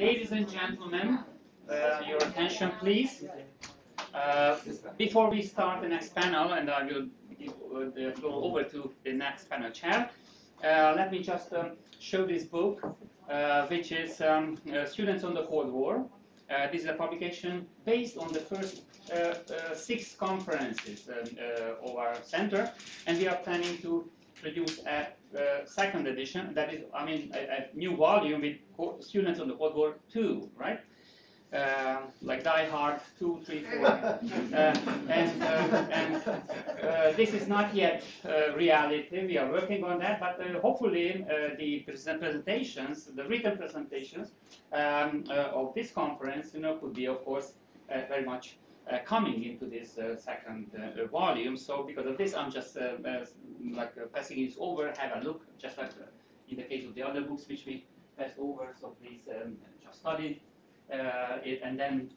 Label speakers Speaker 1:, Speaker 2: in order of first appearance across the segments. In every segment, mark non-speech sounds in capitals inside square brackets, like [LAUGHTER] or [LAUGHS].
Speaker 1: Ladies and gentlemen, uh, your attention please. Uh, before we start the next panel, and I will give uh, the floor over to the next panel chair, uh, let me just um, show this book, uh, which is um, uh, Students on the Cold War. this is a publication based on the first six conferences of our center, and we are planning to produce a uh, second edition, that is, I mean, a, a new volume with students on the Cold War 2, right? Uh, like Die Hard 2, 3, 4. [LAUGHS] uh, and, uh, and uh, this is not yet uh, reality. We are working on that, but hopefully the presentations, the written presentations um, of this conference, you know, could be, of course, very much coming into this uh, second uh, volume. So because of this, I'm just like passing it over, have a look, just like in the case of the other books which we passed over. So please um, just study it and then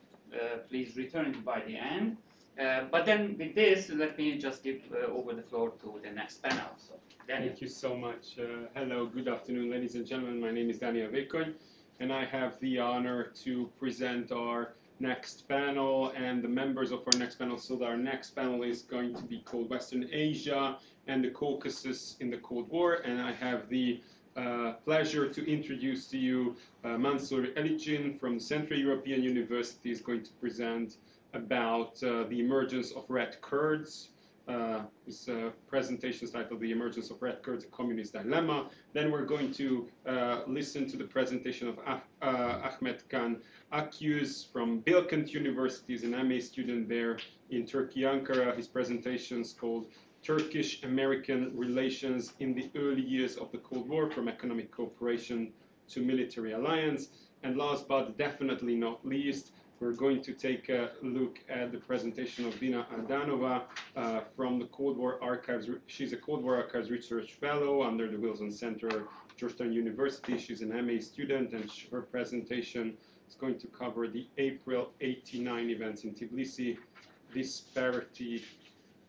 Speaker 1: please return it by the end. Uh, but then with this, let me just give uh, over the floor to the next panel. So,
Speaker 2: Daniel. Thank you so much. Uh, hello, good afternoon, ladies and gentlemen. My name is Daniel Vékony, and I have the honor to present our next panel and the members of our next panel. So our next panel is going to be called Western Asia and the Caucasus in the Cold War. And I have the uh, pleasure to introduce to you uh, Mansur Eliçin from Central European University is going to present about uh, the emergence of Red Kurds uh, this uh, presentation is titled The Emergence of Red Kurds, a Communist Dilemma. Then we're going to uh, listen to the presentation of ah uh, Ahmet Kaan Akyüz from Bilkent University, is an MA student there in Turkey, Ankara. His presentation is called Turkish-American Relations in the Early Years of the Cold War, from Economic Cooperation to Military Alliance. And last but definitely not least, we're going to take a look at the presentation of Dina Aldanova uh, from the Cold War Archives. She's a Cold War Archives Research Fellow under the Wilson Center, Georgetown University. She's an MA student, and her presentation is going to cover the April 89 events in Tbilisi, disparity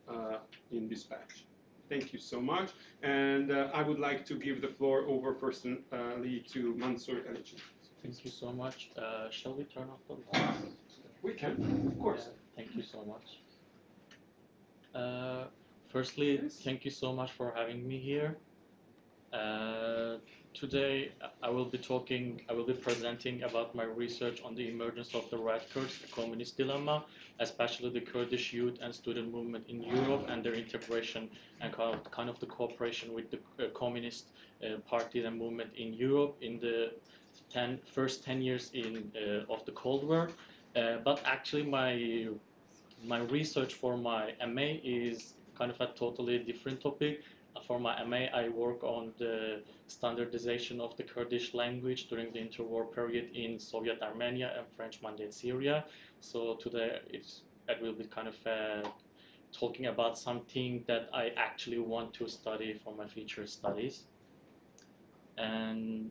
Speaker 2: uh, in dispatch. Thank you so much. And uh, I would like to give the floor over personally to Mansur Eliçin.
Speaker 3: Thank you so much. Uh, shall we turn off the lights?
Speaker 2: We can, of course. Yeah,
Speaker 3: thank you so much. Uh, firstly, thank you so much for having me here. Uh, today, I will be talking, I will be presenting about my research on the emergence of the Red Kurds, the communist dilemma, especially the Kurdish youth and student movement in Europe and their integration and kind of, kind of the cooperation with the uh, communist uh, parties and movement in Europe in the ten, first 10 years in, uh, of the Cold War. Uh, but actually my, my research for my MA is kind of a totally different topic. For my MA, I work on the standardization of the Kurdish language during the interwar period in Soviet Armenia and French Mandate Syria. So today it's, it will be kind of uh, talking about something that I actually want to study for my future studies. And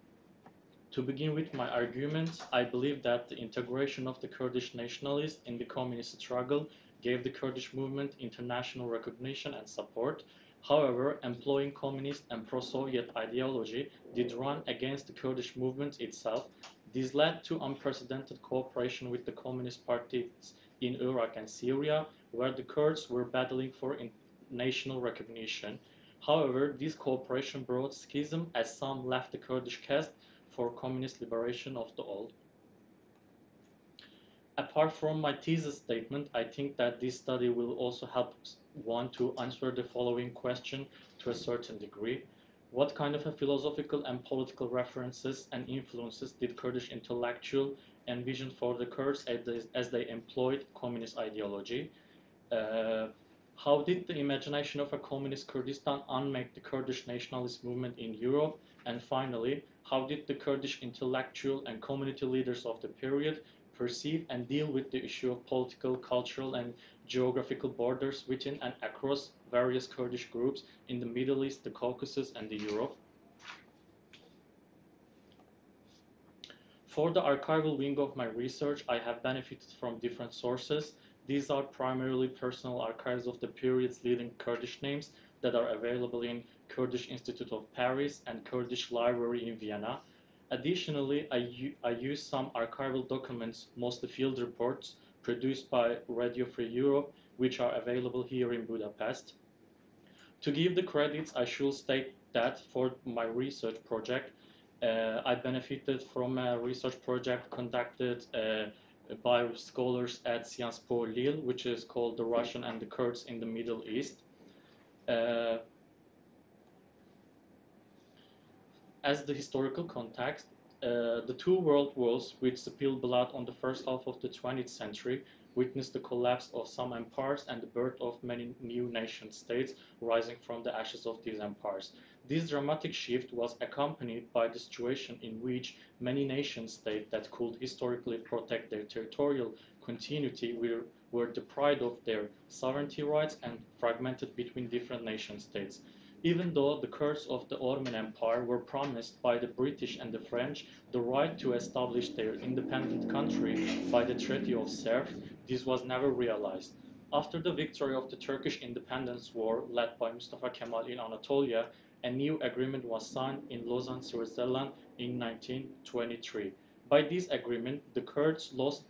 Speaker 3: to begin with my argument, I believe that the integration of the Kurdish nationalists in the communist struggle gave the Kurdish movement international recognition and support. However, employing communist and pro-Soviet ideology did run against the Kurdish movement itself. This led to unprecedented cooperation with the communist parties in Iraq and Syria, where the Kurds were battling for national recognition. However, this cooperation brought schism as some left the Kurdish caste for communist liberation of the old. Apart from my thesis statement, I think that this study will also help one to answer the following question to a certain degree. What kind of philosophical and political references and influences did Kurdish intellectual envision for the Kurds as they, as they employed communist ideology? Uh, how did the imagination of a communist Kurdistan unmake the Kurdish nationalist movement in Europe? And finally, how did the Kurdish intellectual and community leaders of the period perceive and deal with the issue of political, cultural, and geographical borders within and across various Kurdish groups in the Middle East, the Caucasus, and the Europe? For the archival wing of my research, I have benefited from different sources. These are primarily personal archives of the period's leading Kurdish names that are available in Kurdish Institute of Paris and Kurdish Library in Vienna. Additionally, I, I used some archival documents, mostly field reports, produced by Radio Free Europe, which are available here in Budapest. To give the credits, I should state that for my research project, uh, I benefited from a research project conducted uh, by scholars at Sciences Po Lille, which is called The Russian and the Kurds in the Middle East. Uh, as the historical context, uh, the two world wars which spilled blood on the first half of the 20th century witnessed the collapse of some empires and the birth of many new nation states rising from the ashes of these empires. This dramatic shift was accompanied by the situation in which many nation states that could historically protect their territorial continuity were, were deprived of their sovereignty rights and fragmented between different nation states. Even though the Kurds of the Ottoman Empire were promised by the British and the French the right to establish their independent country by the Treaty of Sèvres, this was never realized. After the victory of the Turkish independence war led by Mustafa Kemal in Anatolia, a new agreement was signed in Lausanne, Switzerland in 1923. By this agreement, the Kurds lost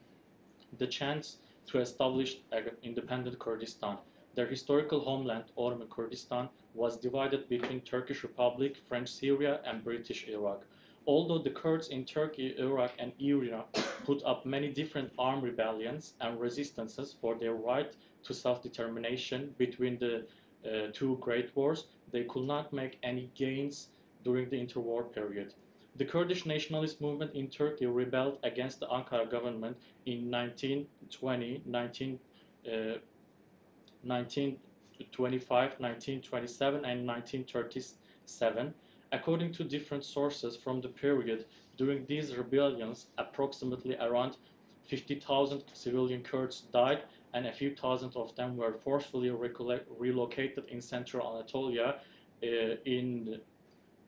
Speaker 3: the chance to establish an independent Kurdistan. Their historical homeland, Ottoman Kurdistan, was divided between Turkish Republic, French Syria, and British Iraq. Although the Kurds in Turkey, Iraq, and Iran [COUGHS] put up many different armed rebellions and resistances for their right to self-determination between the uh, two great wars, they could not make any gains during the interwar period. The Kurdish nationalist movement in Turkey rebelled against the Ankara government in 1920, 19, uh, 1925, 1927, and 1937. According to different sources from the period, during these rebellions, approximately around 50,000 civilian Kurds died, and a few thousand of them were forcefully relocated in central Anatolia uh, in,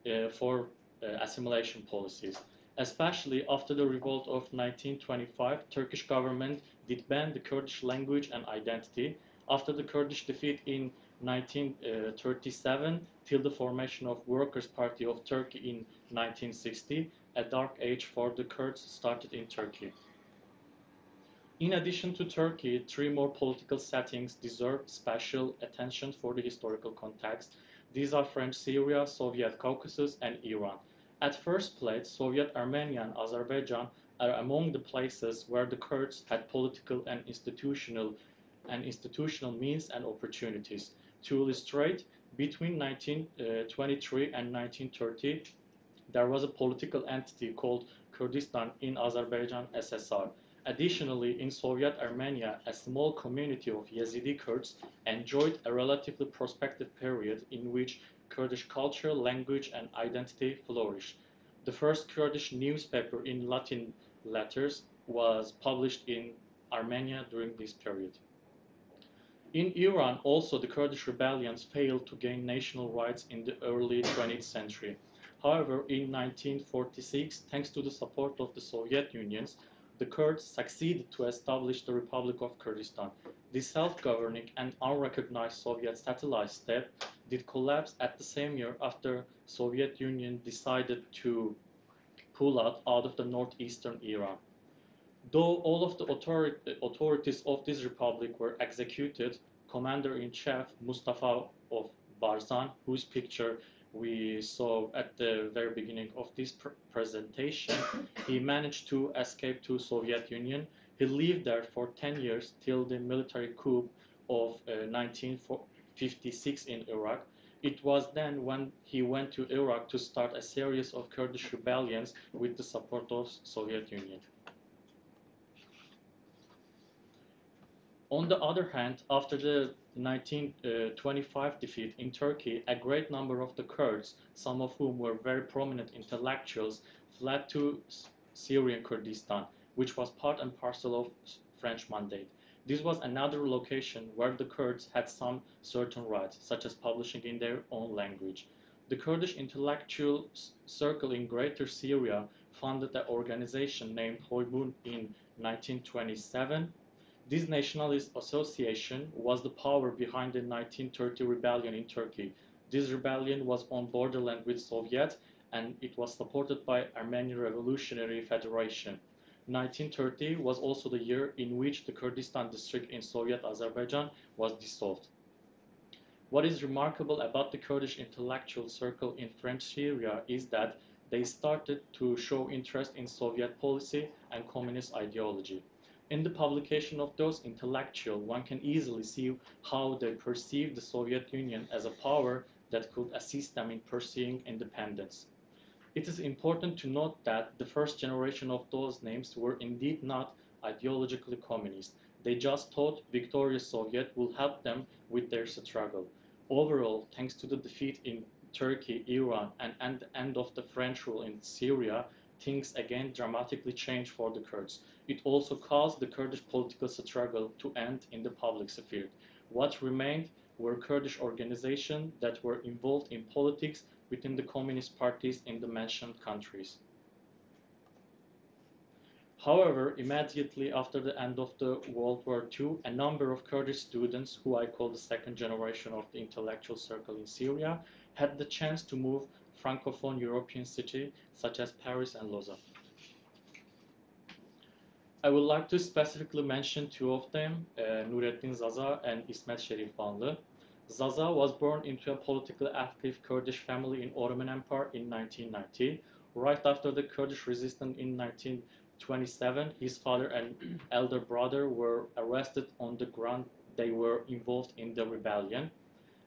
Speaker 3: uh, for uh, assimilation policies. Especially after the revolt of 1925, Turkish government did ban the Kurdish language and identity. After the Kurdish defeat in 1937 uh, till the formation of Workers' Party of Turkey in 1960, a dark age for the Kurds started in Turkey. In addition to Turkey, three more political settings deserve special attention for the historical context. These are French Syria, Soviet Caucasus, and Iran. At first place, Soviet Armenia and Azerbaijan are among the places where the Kurds had political and institutional and institutional means and opportunities. To illustrate, between 1923 uh, and 1930, there was a political entity called Kurdistan in Azerbaijan SSR. Additionally, in Soviet Armenia, a small community of Yazidi Kurds enjoyed a relatively prospective period in which Kurdish culture, language, and identity flourished. The first Kurdish newspaper in Latin letters was published in Armenia during this period. In Iran, also the Kurdish rebellions failed to gain national rights in the early 20th century. However, in 1946, thanks to the support of the Soviet Union, the Kurds succeeded to establish the Republic of Kurdistan. The self-governing and unrecognized Soviet satellite state did collapse at the same year after Soviet Union decided to pull out out of the northeastern Iran. Though all of the authorities of this republic were executed, Commander-in-Chief Mustafa of Barzan, whose picture we saw at the very beginning of this pr presentation, he managed to escape to Soviet Union. He lived there for 10 years till the military coup of uh, 1956 in Iraq. It was then when he went to Iraq to start a series of Kurdish rebellions with the support of Soviet Union. On the other hand, after the 1925 uh, defeat in Turkey, a great number of the Kurds, some of whom were very prominent intellectuals, fled to Syrian Kurdistan, which was part and parcel of French mandate. This was another location where the Kurds had some certain rights, such as publishing in their own language. The Kurdish intellectual circle in Greater Syria founded an organization named Hoybun in 1927 this nationalist association was the power behind the 1930 rebellion in Turkey. This rebellion was on borderland with Soviet and it was supported by Armenian Revolutionary Federation. 1930 was also the year in which the Kurdistan district in Soviet Azerbaijan was dissolved. What is remarkable about the Kurdish intellectual circle in French Syria is that they started to show interest in Soviet policy and communist ideology. In the publication of those intellectuals, one can easily see how they perceived the Soviet Union as a power that could assist them in pursuing independence. It is important to note that the first generation of those names were indeed not ideologically communist. They just thought victorious Soviet will help them with their struggle. Overall, thanks to the defeat in Turkey, Iran, and, and the end of the French rule in Syria, things again dramatically changed for the Kurds. It also caused the Kurdish political struggle to end in the public sphere. What remained were Kurdish organizations that were involved in politics within the communist parties in the mentioned countries. However, immediately after the end of the World War II, a number of Kurdish students, who I call the second generation of the intellectual circle in Syria, had the chance to move Francophone European cities such as Paris and Lausanne. I would like to specifically mention two of them, uh, Nurettin Zaza and Ismet Sherifanlı. Zaza was born into a politically active Kurdish family in Ottoman Empire in 1990. Right after the Kurdish resistance in 1927, his father and [CLEARS THROAT] elder brother were arrested on the ground they were involved in the rebellion.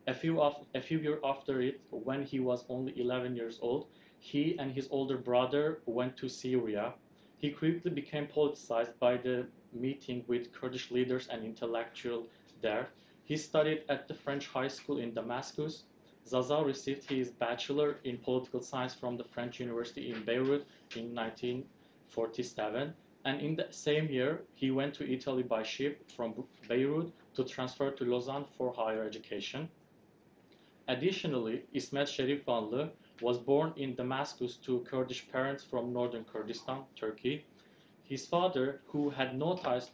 Speaker 3: A few, of, a few years after it, when he was only 11 years old, he and his older brother went to Syria. He quickly became politicized by the meeting with Kurdish leaders and intellectuals there. He studied at the French high school in Damascus. Zaza received his bachelor in political science from the French University in Beirut in 1947. And in the same year, he went to Italy by ship from Beirut to transfer to Lausanne for higher education. Additionally, Ismet Sherifanlı was born in Damascus to Kurdish parents from northern Kurdistan, Turkey. His father, who had no ties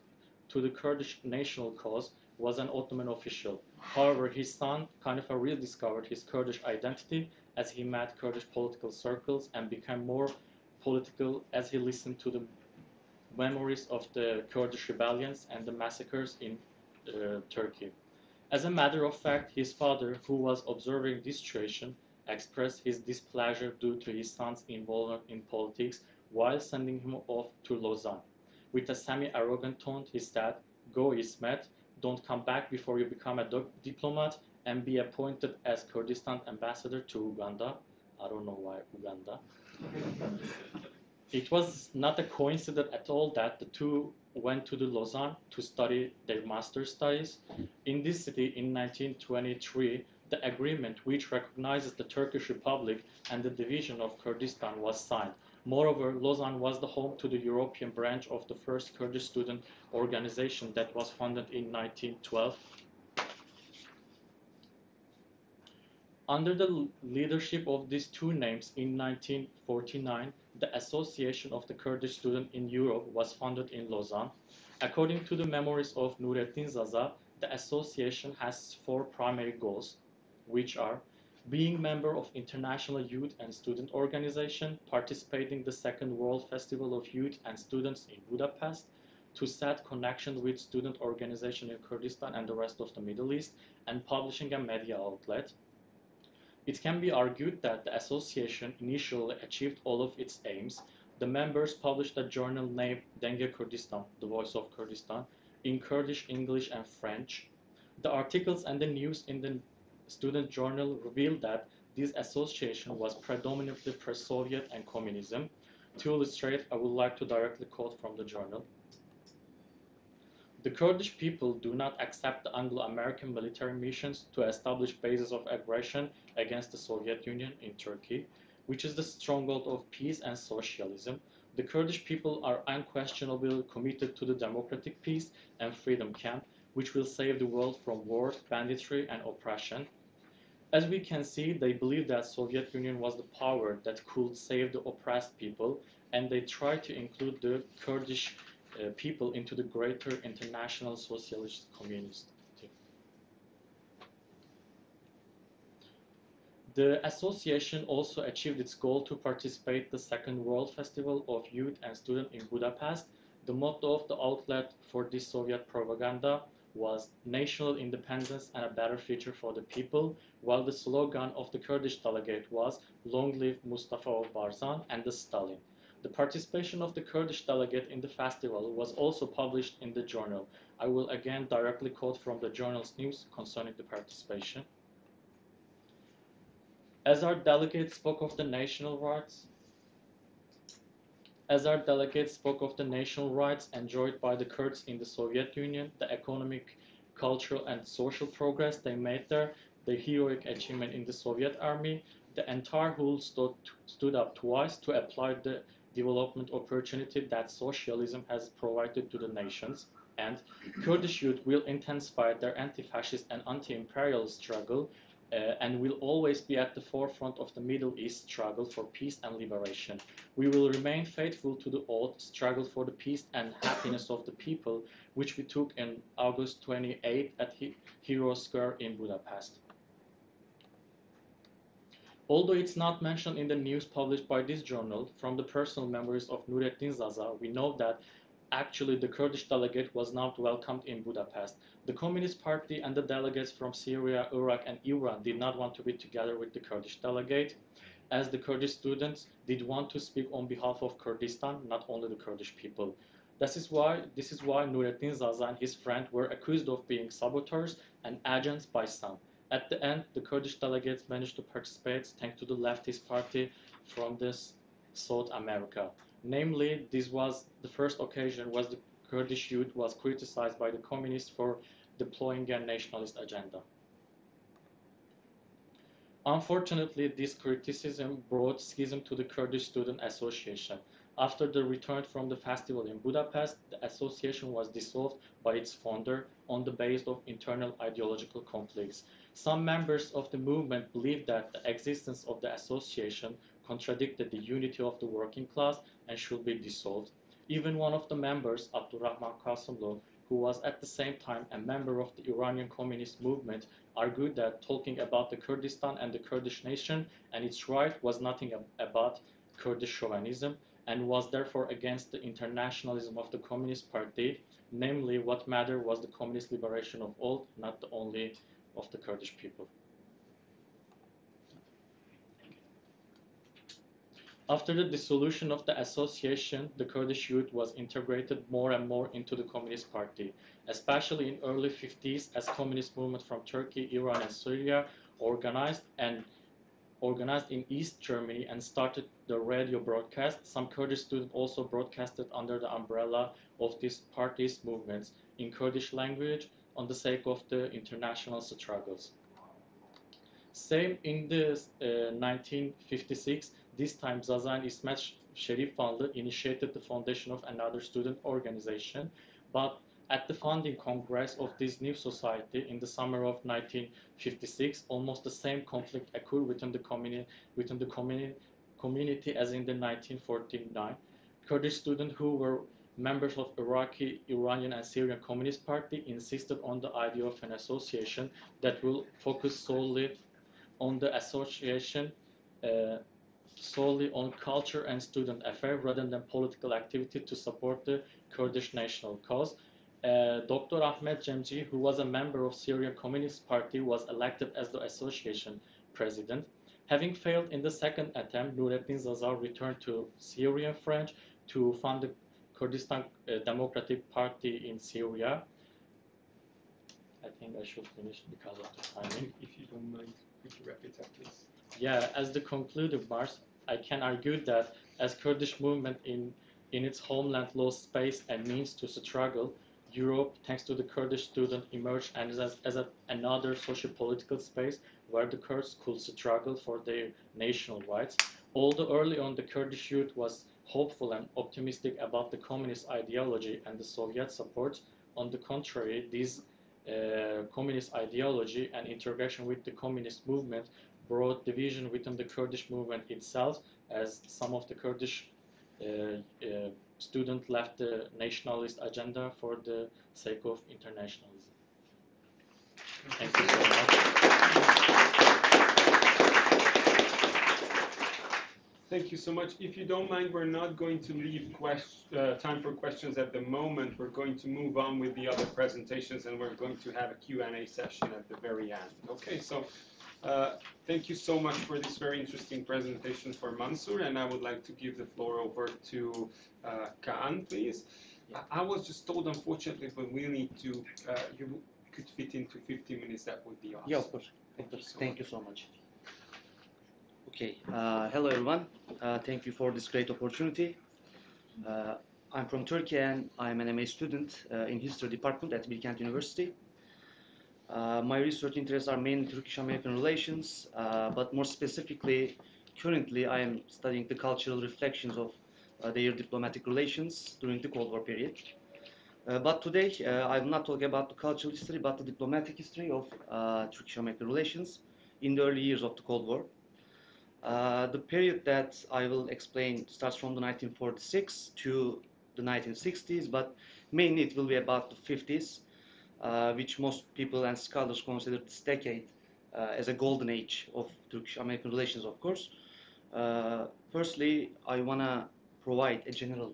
Speaker 3: to the Kurdish national cause, was an Ottoman official. However, his son of rediscovered his Kurdish identity as he met Kurdish political circles and became more political as he listened to the memories of the Kurdish rebellions and the massacres in uh, Turkey. As a matter of fact, his father, who was observing this situation, expressed his displeasure due to his son's involvement in politics while sending him off to Lausanne. With a semi-arrogant tone, he said, Go, Ismet, don't come back before you become a diplomat and be appointed as Kurdistan ambassador to Uganda. I don't know why Uganda. [LAUGHS] it was not a coincidence at all that the two went to the Lausanne to study their master's studies. In this city in 1923, the agreement which recognizes the Turkish Republic and the division of Kurdistan was signed. Moreover, Lausanne was the home to the European branch of the first Kurdish student organization that was founded in 1912. Under the leadership of these two names in 1949, the Association of the Kurdish Student in Europe was founded in Lausanne. According to the memories of Nurettin Zaza, the association has four primary goals, which are being member of International Youth and Student Organization, participating the Second World Festival of Youth and Students in Budapest, to set connection with student organization in Kurdistan and the rest of the Middle East, and publishing a media outlet. It can be argued that the association initially achieved all of its aims. The members published a journal named Denge Kurdistan, The Voice of Kurdistan, in Kurdish, English, and French. The articles and the news in the student journal revealed that this association was predominantly pro-Soviet and communism. To illustrate, I would like to directly quote from the journal. The Kurdish people do not accept the Anglo-American military missions to establish bases of aggression against the Soviet Union in Turkey, which is the stronghold of peace and socialism. The Kurdish people are unquestionably committed to the democratic peace and freedom camp, which will save the world from war, banditry, and oppression. As we can see, they believe that Soviet Union was the power that could save the oppressed people, and they try to include the Kurdish uh, people into the greater international socialist community. The association also achieved its goal to participate the second World Festival of Youth and Students in Budapest. The motto of the outlet for this Soviet propaganda was national independence and a better future for the people, while the slogan of the Kurdish delegate was long live Mustafa of Barzan and the Stalin. The participation of the Kurdish delegate in the festival was also published in the journal. I will again directly quote from the journal's news concerning the participation. As our delegate spoke of the national rights, as our delegate spoke of the national rights enjoyed by the Kurds in the Soviet Union, the economic, cultural, and social progress they made there, the heroic achievement in the Soviet army, the entire whole stood, stood up twice to apply the development opportunity that socialism has provided to the nations, and Kurdish youth will intensify their anti-fascist and anti-imperial struggle uh, and will always be at the forefront of the Middle East struggle for peace and liberation. We will remain faithful to the oath, struggle for the peace and happiness of the people, which we took in August 28 at Hero Square in Budapest. Although it's not mentioned in the news published by this journal, from the personal memories of Nurettin Zaza, we know that actually the Kurdish delegate was not welcomed in Budapest. The Communist Party and the delegates from Syria, Iraq, and Iran did not want to be together with the Kurdish delegate, as the Kurdish students did want to speak on behalf of Kurdistan, not only the Kurdish people. This is why this is why Nurettin Zaza and his friend were accused of being saboteurs and agents by some. At the end, the Kurdish delegates managed to participate thanks to the leftist party from this South America. Namely, this was the first occasion was the Kurdish youth was criticized by the communists for deploying a nationalist agenda. Unfortunately, this criticism brought schism to the Kurdish Student Association. After the return from the festival in Budapest, the association was dissolved by its founder on the basis of internal ideological conflicts. Some members of the movement believed that the existence of the association contradicted the unity of the working class and should be dissolved. Even one of the members, Abdurrahman Kasımlı, who was at the same time a member of the Iranian communist movement, argued that talking about the Kurdistan and the Kurdish nation and its right was nothing about Kurdish chauvinism and was therefore against the internationalism of the Communist Party, namely what mattered was the communist liberation of all, not the only of the Kurdish people. After the dissolution of the association, the Kurdish youth was integrated more and more into the Communist Party, especially in early 50s as communist movement from Turkey, Iran, and Syria organized and organized in East Germany and started the radio broadcast. Some Kurdish students also broadcasted under the umbrella of these parties' movements in Kurdish language on the sake of the international struggles. Same in the uh, 1956, this time Zaza and İsmet Şerifanlı initiated the foundation of another student organization, but at the founding congress of this new society in the summer of 1956, almost the same conflict occurred within the, communi within the communi community as in the 1949. Kurdish students who were members of Iraqi, Iranian, and Syrian Communist Party insisted on the idea of an association that will focus solely on the association uh, solely on culture and student affairs rather than political activity to support the Kurdish national cause. Uh, Dr. Ahmed Cemci, who was a member of Syrian Communist Party, was elected as the association president. Having failed in the second attempt, Nureddin Zaza returned to Syrian French to fund the Kurdistan uh, Democratic Party in Syria. I think I should finish because of the timing.
Speaker 2: If you don't mind, could you wrap it up, please?
Speaker 3: Yeah, as the concluding Mars, I can argue that as Kurdish movement in, in its homeland lost space and means to struggle, Europe, thanks to the Kurdish student, emerged as, as a, another socio-political space where the Kurds could struggle for their national rights. Although early on the Kurdish youth was hopeful and optimistic about the communist ideology and the Soviet support, on the contrary, this uh, communist ideology and integration with the communist movement brought division within the Kurdish movement itself, as some of the Kurdish uh, uh, students left the nationalist agenda for the sake of internationalism. Thank you so much.
Speaker 2: Thank you so much. If you don't mind, we're not going to leave uh, time for questions at the moment. We're going to move on with the other presentations and we're going to have a Q&A session at the very end. Okay, so uh, thank you so much for this very interesting presentation for Mansur and I would like to give the floor over to uh, Kaan, please. I I was just told, unfortunately, when we need to, uh, you could fit into 15 minutes, that would be awesome.
Speaker 4: Yeah, of course.
Speaker 2: Thank you so
Speaker 4: Thank you so much. Okay, uh, hello everyone. Uh, thank you for this great opportunity. Uh, I'm from Turkey and I'm an MA student uh, in History Department at Bilkent University. Uh, my research interests are mainly Turkish-American relations, uh, but more specifically, currently I am studying the cultural reflections of their diplomatic relations during the Cold War period. But today, I will not talk about the cultural history, but the diplomatic history of Turkish-American relations in the early years of the Cold War. Uh, the period that I will explain starts from the 1946 to the 1960s, but mainly it will be about the 50s, uh, which most people and scholars consider this decade uh, as a golden age of Turkish-American relations, of course. Uh, firstly, I want to provide a general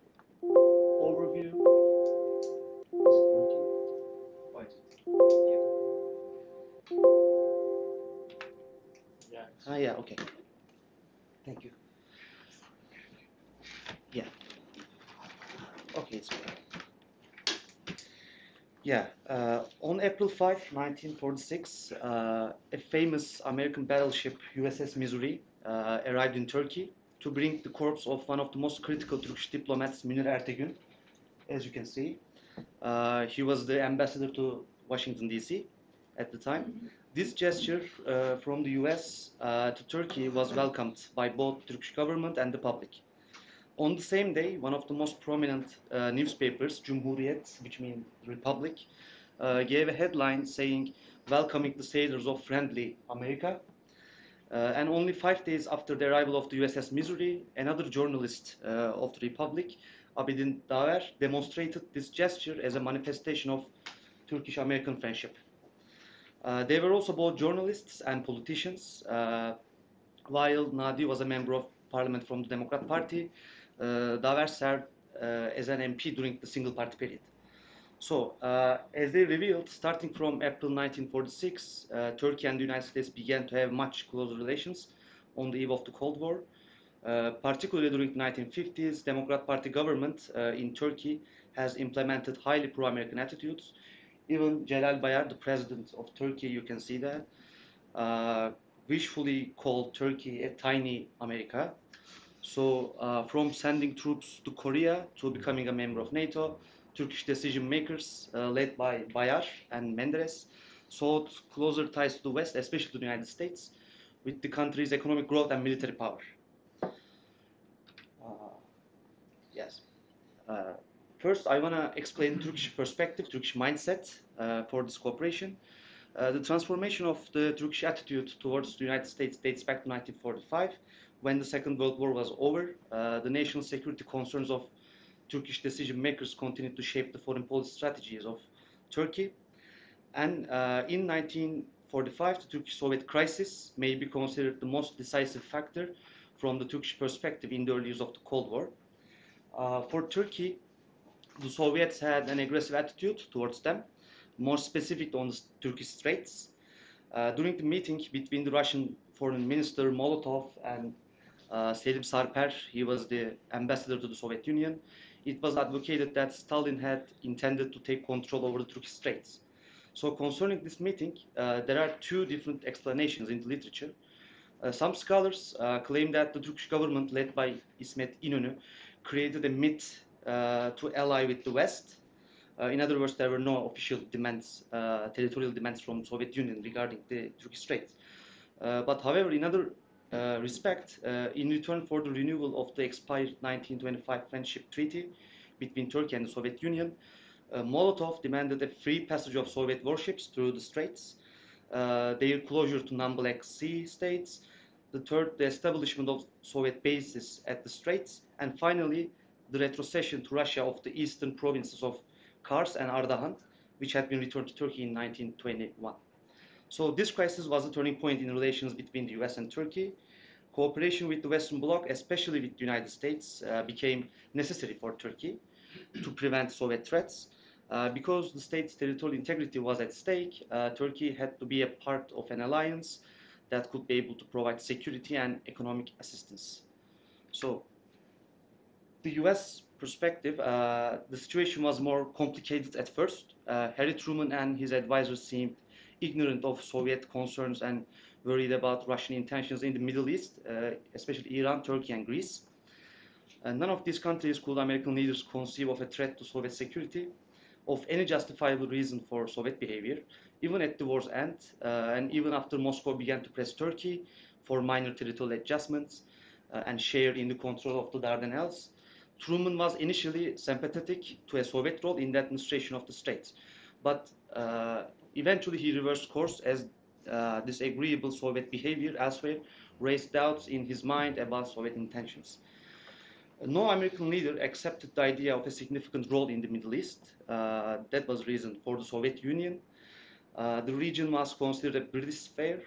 Speaker 4: 1945, 1946, uh, a famous American battleship USS Missouri uh, arrived in Turkey to bring the corpse of one of the most critical Turkish diplomats, Münir Ertegün, as you can see. Uh, he was the ambassador to Washington, D.C. at the time. This gesture uh, from the U.S. Uh, to Turkey was welcomed by both Turkish government and the public. On the same day, one of the most prominent uh, newspapers, Cumhuriyet, which means Republic, uh, gave a headline saying, welcoming the sailors of friendly America. Uh, and only five days after the arrival of the USS Missouri, another journalist uh, of the Republic, Abidin Daver, demonstrated this gesture as a manifestation of Turkish-American friendship. Uh, they were also both journalists and politicians. Uh, while Nadi was a member of parliament from the Democrat Party, uh, Daver served uh, as an MP during the single party period. So, uh, as they revealed, starting from April 1946, uh, Turkey and the United States began to have much closer relations on the eve of the Cold War. Uh, particularly during the 1950s, Democrat Party government uh, in Turkey has implemented highly pro-American attitudes. Even Celal Bayar, the president of Turkey, you can see that, uh, wishfully called Turkey a tiny America. So, uh, from sending troops to Korea to becoming a member of NATO, Turkish decision makers, uh, led by Bayar and Menderes, sought closer ties to the West, especially to the United States, with the country's economic growth and military power. Uh, yes. Uh, first, I want to explain Turkish perspective, Turkish mindset for this cooperation. Uh, the transformation of the Turkish attitude towards the United States dates back to 1945, when the Second World War was over. Uh, the national security concerns of Turkish decision makers continued to shape the foreign policy strategies of Turkey. And uh, in 1945, the Turkish-Soviet crisis may be considered the most decisive factor from the Turkish perspective in the early years of the Cold War. Uh, for Turkey, the Soviets had an aggressive attitude towards them, more specific on the Turkish Straits. Uh, during the meeting between the Russian Foreign Minister Molotov and uh, Selim Sarper, he was the ambassador to the Soviet Union, it was advocated that Stalin had intended to take control over the Turkish Straits. So concerning this meeting, uh, there are two different explanations in the literature. Uh, some scholars uh, claim that the Turkish government, led by İsmet İnönü, created a myth uh, to ally with the West. Uh, in other words, there were no official demands, uh, territorial demands from the Soviet Union regarding the Turkish Straits. But however, in other respect, uh, in return for the renewal of the expired 1925 Friendship Treaty between Turkey and the Soviet Union, uh, Molotov demanded a free passage of Soviet warships through the straits, uh, their closure to non-Black Sea states, the third, the establishment of Soviet bases at the straits, and finally, the retrocession to Russia of the eastern provinces of Kars and Ardahan, which had been returned to Turkey in 1921. So this crisis was a turning point in relations between the US and Turkey. cooperation with the Western Bloc, especially with the United States, uh, became necessary for Turkey to prevent Soviet threats. Uh, because the state's territorial integrity was at stake, uh, Turkey had to be a part of an alliance that could be able to provide security and economic assistance. So, the US perspective, uh, the situation was more complicated at first. Uh, Harry Truman and his advisors seemed ignorant of Soviet concerns and worried about Russian intentions in the Middle East, uh, especially Iran, Turkey, and Greece. none of these countries could American leaders conceive of a threat to Soviet security of any justifiable reason for Soviet behavior, even at the war's end, uh, and even after Moscow began to press Turkey for minor territorial adjustments uh, and share in the control of the Dardanelles. Truman was initially sympathetic to a Soviet role in the administration of the straits, but uh, eventually he reversed course as uh, this agreeable Soviet behavior elsewhere raised doubts in his mind about Soviet intentions. No American leader accepted the idea of a significant role in the Middle East. Uh, that was reason for the Soviet Union. Uh, the region was considered a British sphere,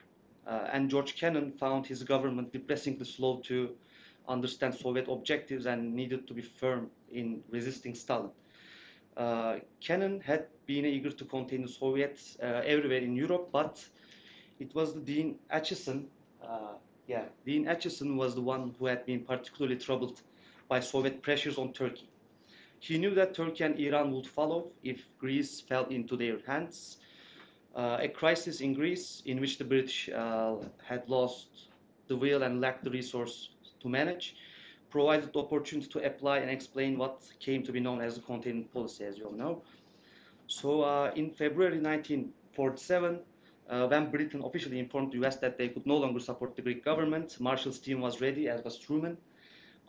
Speaker 4: uh, and George Kennan found his government depressingly slow to understand Soviet objectives and needed to be firm in resisting Stalin. Uh, Kennan had been eager to contain the Soviets uh, everywhere in Europe, but it was Dean Acheson, uh, yeah, Dean Acheson was the one who had been particularly troubled by Soviet pressures on Turkey. He knew that Turkey and Iran would follow if Greece fell into their hands. Uh, a crisis in Greece in which the British uh, had lost the will and lacked the resource to manage provided the opportunity to apply and explain what came to be known as the containment policy, as you all know. So uh, in February 1947, uh, when Britain officially informed the US that they could no longer support the Greek government, Marshall's team was ready, as was Truman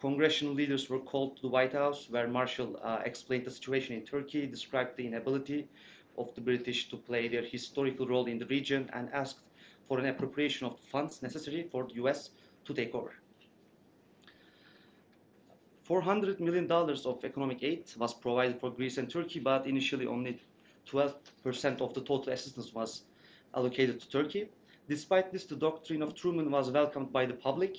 Speaker 4: congressional leaders were called to the White House, where Marshall uh, explained the situation in Turkey, described the inability of the British to play their historical role in the region, and asked for an appropriation of the funds necessary for the U.S. to take over. $400 million of economic aid was provided for Greece and Turkey, but initially only 12% of the total assistance was allocated to Turkey. Despite this, the doctrine of Truman was welcomed by the public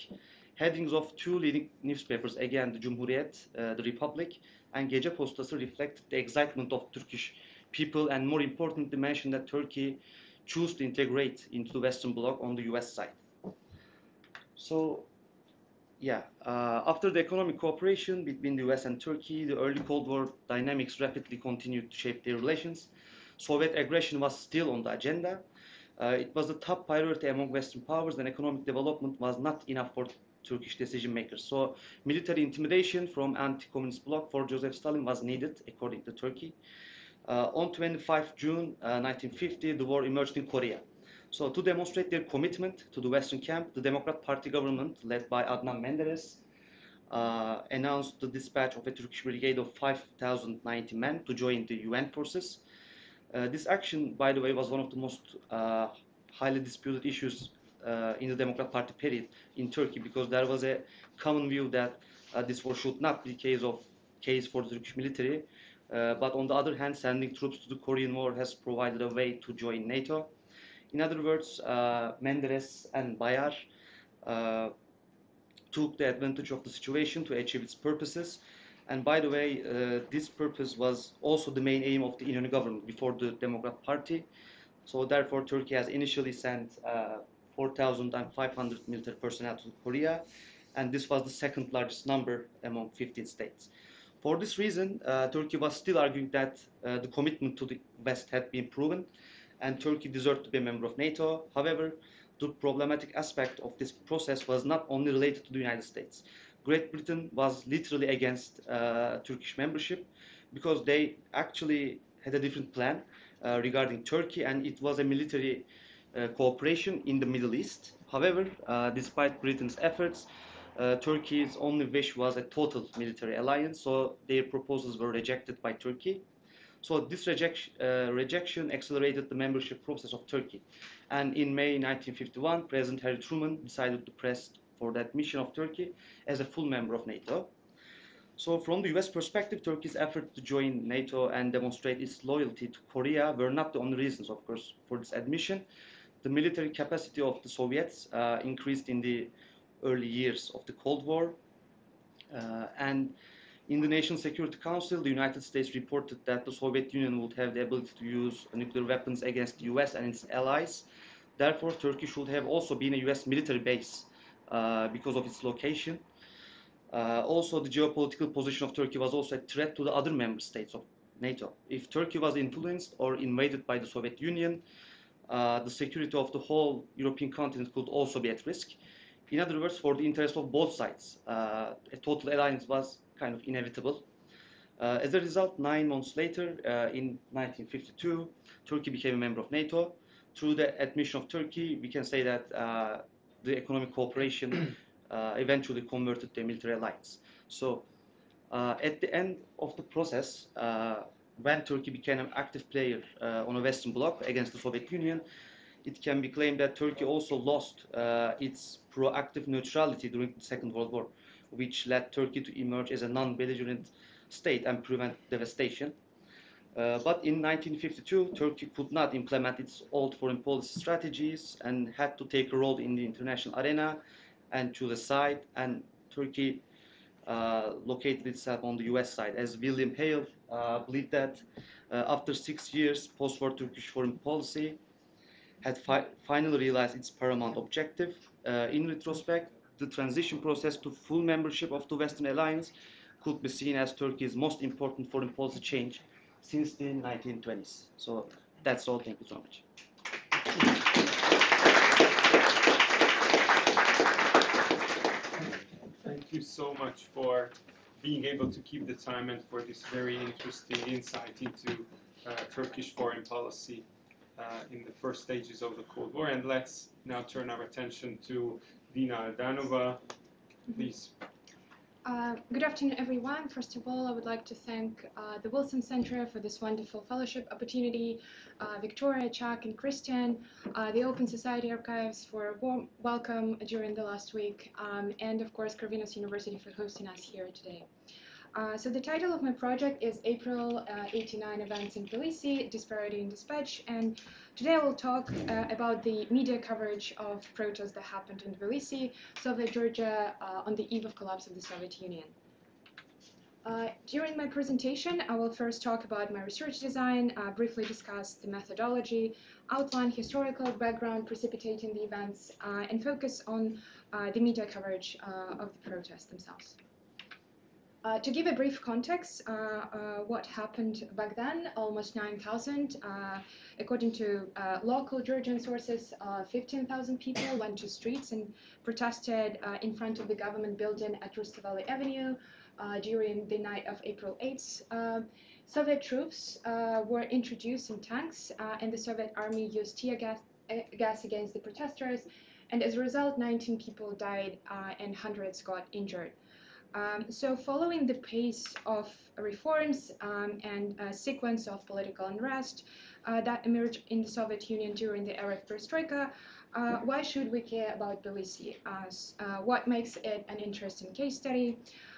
Speaker 4: Headings of two leading newspapers, again the Cumhuriyet, uh, the Republic, and Gece Postası reflect the excitement of Turkish people and more importantly mention that Turkey chose to integrate into the Western Bloc on the US side. So, yeah, uh, after the economic cooperation between the US and Turkey, the early Cold War dynamics rapidly continued to shape their relations. Soviet aggression was still on the agenda. Uh, it was the top priority among Western powers, and economic development was not enough for Turkish decision makers. So military intimidation from anti-communist bloc for Joseph Stalin was needed, according to Turkey. Uh, on 25 June uh, 1950, the war emerged in Korea. So to demonstrate their commitment to the Western camp, the Democrat Party government, led by Adnan Menderes, uh, announced the dispatch of a Turkish brigade of 5,090 men to join the UN forces. Uh, this action, by the way, was one of the most uh, highly disputed issues uh, in the Democrat Party period in Turkey because there was a common view that uh, this war should not be case of case for the Turkish military. Uh, but on the other hand, sending troops to the Korean War has provided a way to join NATO. In other words, Menderes and Bayar took the advantage of the situation to achieve its purposes. And by the way, uh, this purpose was also the main aim of the Inönü government before the Democrat Party. So therefore, Turkey has initially sent uh, 4,500 military personnel to Korea, and this was the second largest number among 15 states. For this reason, uh, Turkey was still arguing that uh, the commitment to the West had been proven, and Turkey deserved to be a member of NATO. However, the problematic aspect of this process was not only related to the United States. Great Britain was literally against uh, Turkish membership because they actually had a different plan uh, regarding Turkey, and it was a military uh, cooperation in the Middle East. However, uh, despite Britain's efforts, uh, Turkey's only wish was a total military alliance, so their proposals were rejected by Turkey. So this rejection, uh, rejection accelerated the membership process of Turkey. And in May 1951, President Harry Truman decided to press for the admission of Turkey as a full member of NATO. So from the US perspective, Turkey's effort to join NATO and demonstrate its loyalty to Korea were not the only reasons, of course, for this admission the military capacity of the Soviets uh, increased in the early years of the Cold War. Uh, and in the National Security Council, the United States reported that the Soviet Union would have the ability to use nuclear weapons against the US and its allies. Therefore, Turkey should have also been a US military base uh, because of its location. Uh, also, the geopolitical position of Turkey was also a threat to the other member states of NATO. If Turkey was influenced or invaded by the Soviet Union, uh, the security of the whole European continent could also be at risk. In other words, for the interest of both sides, uh, a total alliance was kind of inevitable. Uh, as a result, nine months later, uh, in 1952, Turkey became a member of NATO. Through the admission of Turkey, we can say that uh, the economic cooperation uh, eventually converted to military alliance. So, uh, at the end of the process, uh, when Turkey became an active player on a Western bloc against the Soviet Union, it can be claimed that Turkey also lost its proactive neutrality during the Second World War which led Turkey to emerge as a non-belligerent state and prevent devastation. Uh, but in 1952, Turkey could not implement its old foreign policy strategies and had to take a role in the international arena and to the side. And Turkey uh, located itself on the US side, as William Hale uh, believed that uh, after six years, post-war Turkish foreign policy had fi finally realized its paramount objective. Uh, in retrospect, the transition process to full membership of the Western Alliance could be seen as Turkey's most important foreign policy change since the 1920s. So that's all. Thank you so much.
Speaker 2: Thank you so much for being able to keep the time and for this very interesting insight into uh, Turkish foreign policy uh, in the first stages of the Cold War. And let's now turn our attention to Dina Aldanova, please.
Speaker 5: Uh, good afternoon, everyone. First of all, I would like to thank uh, the Wilson Center for this wonderful fellowship opportunity, uh, Victoria, Chuck, and Christian, uh, the Open Society Archives for a warm welcome during the last week, um, and of course, Corvinus University for hosting us here today. Uh, so the title of my project is April uh, 89 Events in Tbilisi, Disparity in Dispatch, and today I will talk uh, about the media coverage of protests that happened in Tbilisi, Soviet Georgia, uh, on the eve of collapse of the Soviet Union. Uh, during my presentation, I will first talk about my research design, briefly discuss the methodology, outline historical background precipitating the events, and focus on the media coverage of the protests themselves. Uh, to give a brief context, uh, uh, what happened back then, almost 9,000. Uh, according to uh, local Georgian sources, 15,000 people went to streets and protested in front of the government building at Rustaveli Avenue during the night of April 8th. Soviet troops were introduced in tanks, and the Soviet army used tear gas, gas against the protesters. And as a result, 19 people died and hundreds got injured. Um, so following the pace of reforms um, and a sequence of political unrest uh, that emerged in the Soviet Union during the era of perestroika, uh, why should we care about Tbilisi? Uh, what makes it an interesting case study?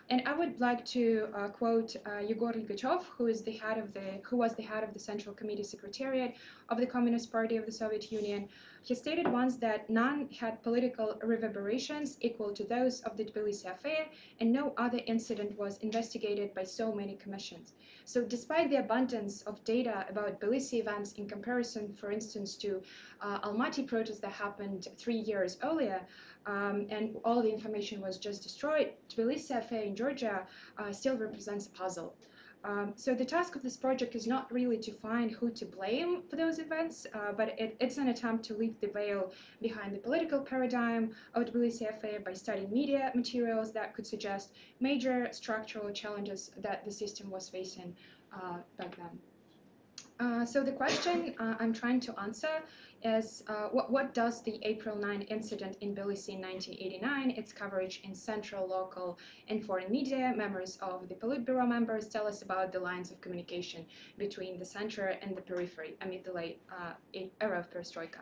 Speaker 5: And I would like to uh, quote uh, Yegor Ligachev, who is the head of the who was the head of the Central Committee Secretariat of the Communist Party of the Soviet Union. He stated once that none had political reverberations equal to those of the Tbilisi affair, and no other incident was investigated by so many commissions. So, despite the abundance of data about Tbilisi events in comparison, for instance, to uh, Almaty protests that happened three years earlier, um, and all the information was just destroyed, Tbilisi affair in Georgia uh, still represents a puzzle. Um, so the task of this project is not really to find who to blame for those events, uh, but it, it's an attempt to lift the veil behind the political paradigm of Tbilisi affair by studying media materials that could suggest major structural challenges that the system was facing uh, back then. Uh, so the question uh, I'm trying to answer is uh, what, what, does the April 9 incident in Tbilisi in 1989, its coverage in central, local, and foreign media, members of the Politburo members tell us about the lines of communication between the center and the periphery amid the late uh, era of perestroika.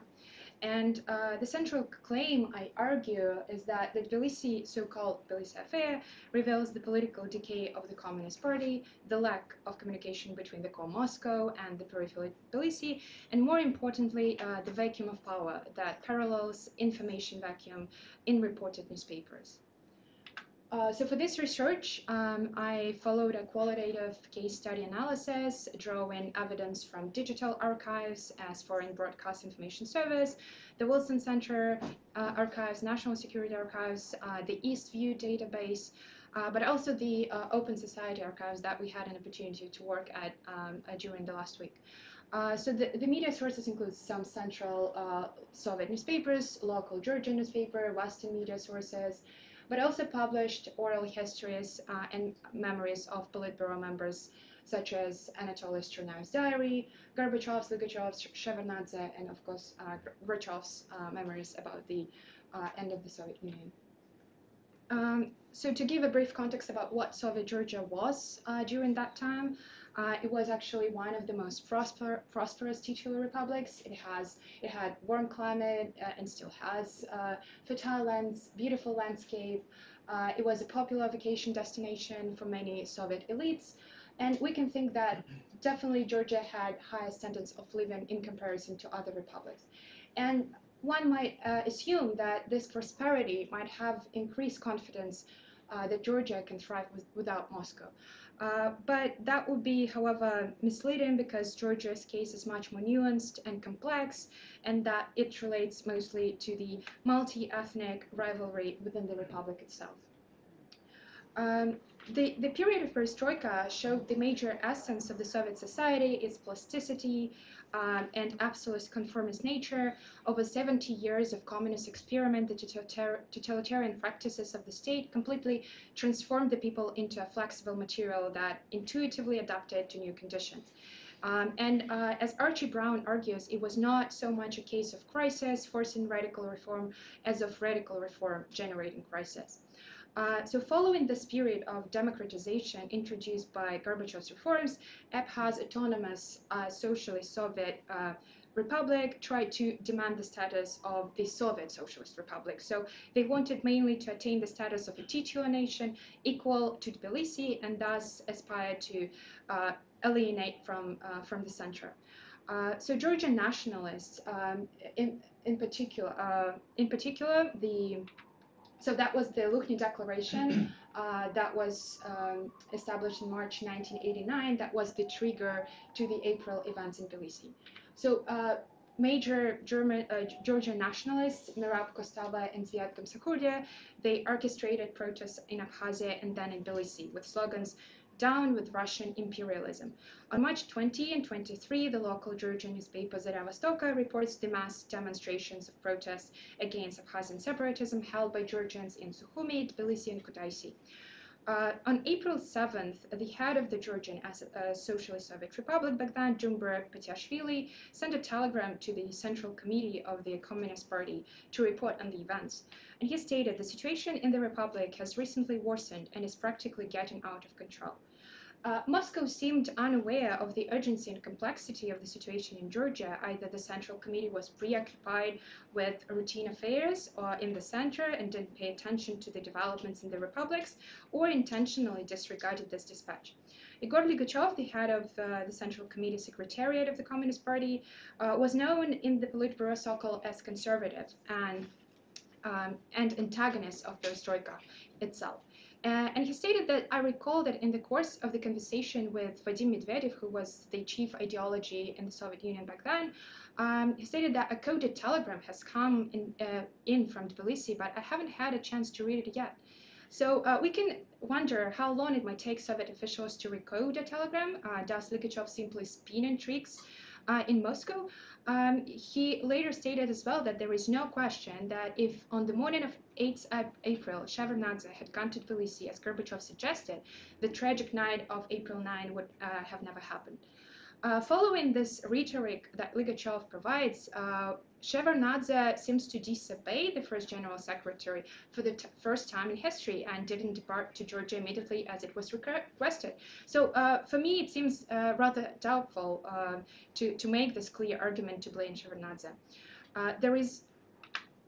Speaker 5: And uh, the central claim, I argue, is that the Tbilisi, so-called Tbilisi affair, reveals the political decay of the Communist Party, the lack of communication between the core Moscow and the peripheral Tbilisi, and more importantly, uh, the vacuum of power that parallels information vacuum in reported newspapers. Uh, so for this research, um, I followed a qualitative case study analysis, drawing evidence from digital archives as Foreign Broadcast Information Service, the Wilson Center uh, archives, National Security Archives, uh, the Eastview database, uh, but also the uh, Open Society archives that we had an opportunity to work at um, during the last week. Uh, so the, the, media sources include some central uh, Soviet newspapers, local Georgian newspaper, Western media sources, but also published oral histories uh, and memories of Politburo members such as Anatoly Strunev's diary, Gorbachev's, Ligachov's, Shevardnadze, and of course uh, uh, memories about the uh, end of the Soviet Union. Um, so to give a brief context about what Soviet Georgia was uh, during that time, uh, it was actually one of the most prosper, prosperous titular republics. It has it had warm climate uh, and still has uh, fertile lands, beautiful landscape. Uh, it was a popular vacation destination for many Soviet elites, and we can think that definitely Georgia had higher standards of living in comparison to other republics. And one might uh, assume that this prosperity might have increased confidence uh, that Georgia can thrive with, without Moscow. Uh, but that would be, however, misleading because Georgia's case is much more nuanced and complex, and that it relates mostly to the multi-ethnic rivalry within the republic itself. Um, the, the period of perestroika showed the major essence of the Soviet society, its plasticity, um, and absolute conformist nature, over 70 years of communist experiment, the totalitarian practices of the state completely transformed the people into a flexible material that intuitively adapted to new conditions. Um, and uh, as Archie Brown argues, it was not so much a case of crisis forcing radical reform as of radical reform generating crisis. Uh, so following this period of democratization introduced by Gorbachev's reforms, Abkhaz autonomous uh, socialist Soviet uh, republic tried to demand the status of the Soviet Socialist Republic. So they wanted mainly to attain the status of a titular nation equal to Tbilisi and thus aspire to uh, alienate from, uh, from the center. Uh, so Georgian nationalists, um, in, in particular, in particular, the so that was the Lykhny Declaration [CLEARS THROAT] uh, that was um, established in March 1989. That was the trigger to the April events in Tbilisi. So uh, major German, uh, Georgian nationalists, Merab Kostava and Zviad Gamsakhurdia, they orchestrated protests in Abkhazia and then in Tbilisi with slogans down with Russian imperialism. On March 20 and 23, the local Georgian newspaper Zarya Vostoka reports the mass demonstrations of protests against Abkhazian separatism held by Georgians in Sukhumi, Tbilisi, and Kutaisi. Uh, on April 7th, the head of the Georgian uh, Socialist Soviet Republic, Bogdan Jumber Patiashvili, sent a telegram to the Central Committee of the Communist Party to report on the events. And he stated the situation in the Republic has recently worsened and is practically getting out of control. Uh, Moscow seemed unaware of the urgency and complexity of the situation in Georgia. Either the Central Committee was preoccupied with routine affairs or in the center and didn't pay attention to the developments in the republics, or intentionally disregarded this dispatch. Igor Ligachov, the head of uh, the Central Committee Secretariat of the Communist Party, uh, was known in the Politburo circle as conservative and, um, and antagonist of the Perestroika itself. Uh, and he stated that I recall that in the course of the conversation with Vadim Medvedev, who was the chief ideology in the Soviet Union back then, um, he stated that a coded telegram has come in, uh, in from Tbilisi, but I haven't had a chance to read it yet. So uh, we can wonder how long it might take Soviet officials to recode a telegram. Uh, does Ligachov simply spin in tricks uh, in Moscow? Um, he later stated as well that there is no question that if on the morning of 8th April Shevardnadze had gone to Tbilisi as Gorbachev suggested, the tragic night of April 9 would uh, have never happened. Uh, following this rhetoric that Ligachev provides, uh, Shevardnadze seems to disobey the first general secretary for the first time in history and didn't depart to Georgia immediately as it was requested. So uh, for me, it seems uh, rather doubtful uh, to, to make this clear argument to blame Shevardnadze. Uh, there is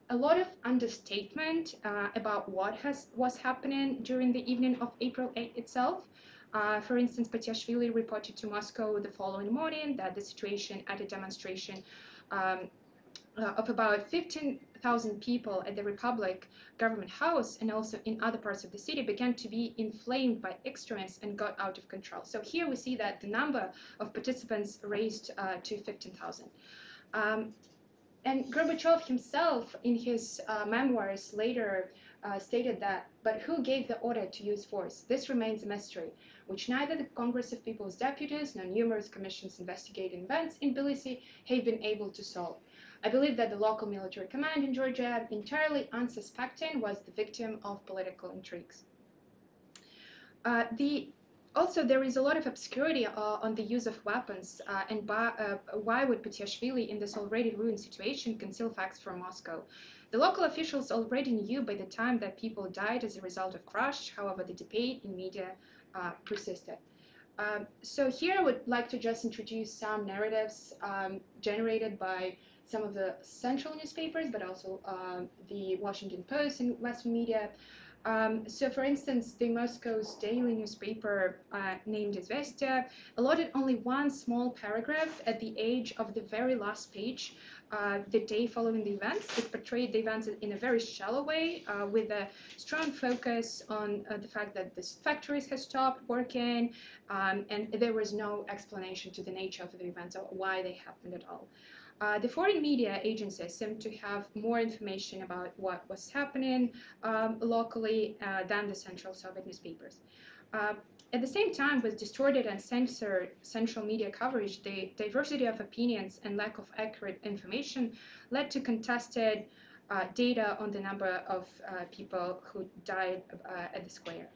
Speaker 5: a lot of understatement uh, about what has was happening during the evening of April 8 itself. Uh, for instance, Patiashvili reported to Moscow the following morning that the situation at a demonstration um, uh, of about 15,000 people at the Republic government house and also in other parts of the city began to be inflamed by extremists and got out of control. So here we see that the number of participants raised uh, to 15,000. Um, and Gorbachev himself, in his uh, memoirs later, uh, stated that, but who gave the order to use force? This remains a mystery, which neither the Congress of People's Deputies nor numerous commissions investigating events in Tbilisi have been able to solve. I believe that the local military command in Georgia, entirely unsuspecting, was the victim of political intrigues. Uh, the also, there is a lot of obscurity uh, on the use of weapons, uh, and uh, why would Patiashvili, in this already ruined situation, conceal facts from Moscow? The local officials already knew by the time that people died as a result of crash. However, the debate in media uh, persisted. Um, so here I would like to just introduce some narratives um, generated by some of the central newspapers, but also um, the Washington Post and Western media. Um, so, for instance, the Moscow's daily newspaper uh, named Izvestia allotted only one small paragraph at the age of the very last page, uh, the day following the events. It portrayed the events in a very shallow way, uh, with a strong focus on uh, the fact that the factories had stopped working, um, and there was no explanation to the nature of the events or why they happened at all. Uh, the foreign media agencies seem to have more information about what was happening um, locally uh, than the central Soviet newspapers. Uh, at the same time, with distorted and censored central media coverage, the diversity of opinions and lack of accurate information led to contested uh, data on the number of uh, people who died uh, at the square.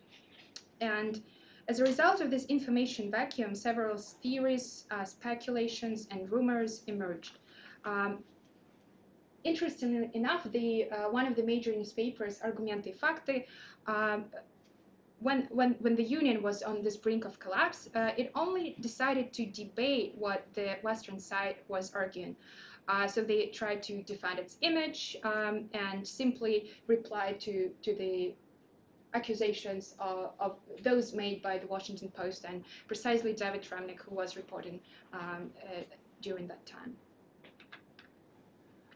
Speaker 5: And as a result of this information vacuum, several theories, speculations, and rumors emerged. Um, interestingly enough, the uh, one of the major newspapers, Argumenty Fakty, um, when, when, when the union was on this brink of collapse, uh, it only decided to debate what the Western side was arguing. Uh, so they tried to defend its image um, and simply replied to, to the accusations of, of, those made by the Washington Post and precisely David Remnick, who was reporting um, uh, during that time.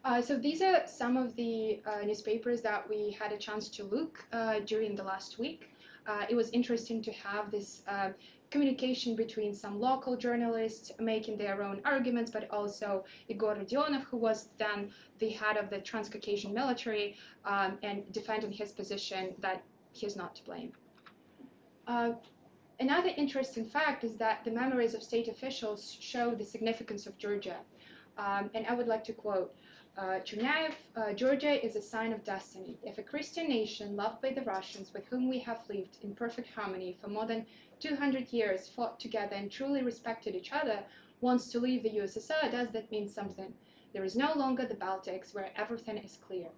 Speaker 5: Uh, so these are some of the uh, newspapers that we had a chance to look uh, during the last week. Uh, it was interesting to have this uh, communication between some local journalists making their own arguments, but also Igor Rodionov, who was then the head of the Transcaucasian military um, and defending his position that he's not to blame. Another interesting fact is that the memories of state officials show the significance of Georgia. Um, and I would like to quote, uh, uh, Georgia is a sign of destiny. If a Christian nation loved by the Russians, with whom we have lived in perfect harmony for more than 200 years, fought together and truly respected each other, wants to leave the USSR, does that mean something? There is no longer the Baltics where everything is clear.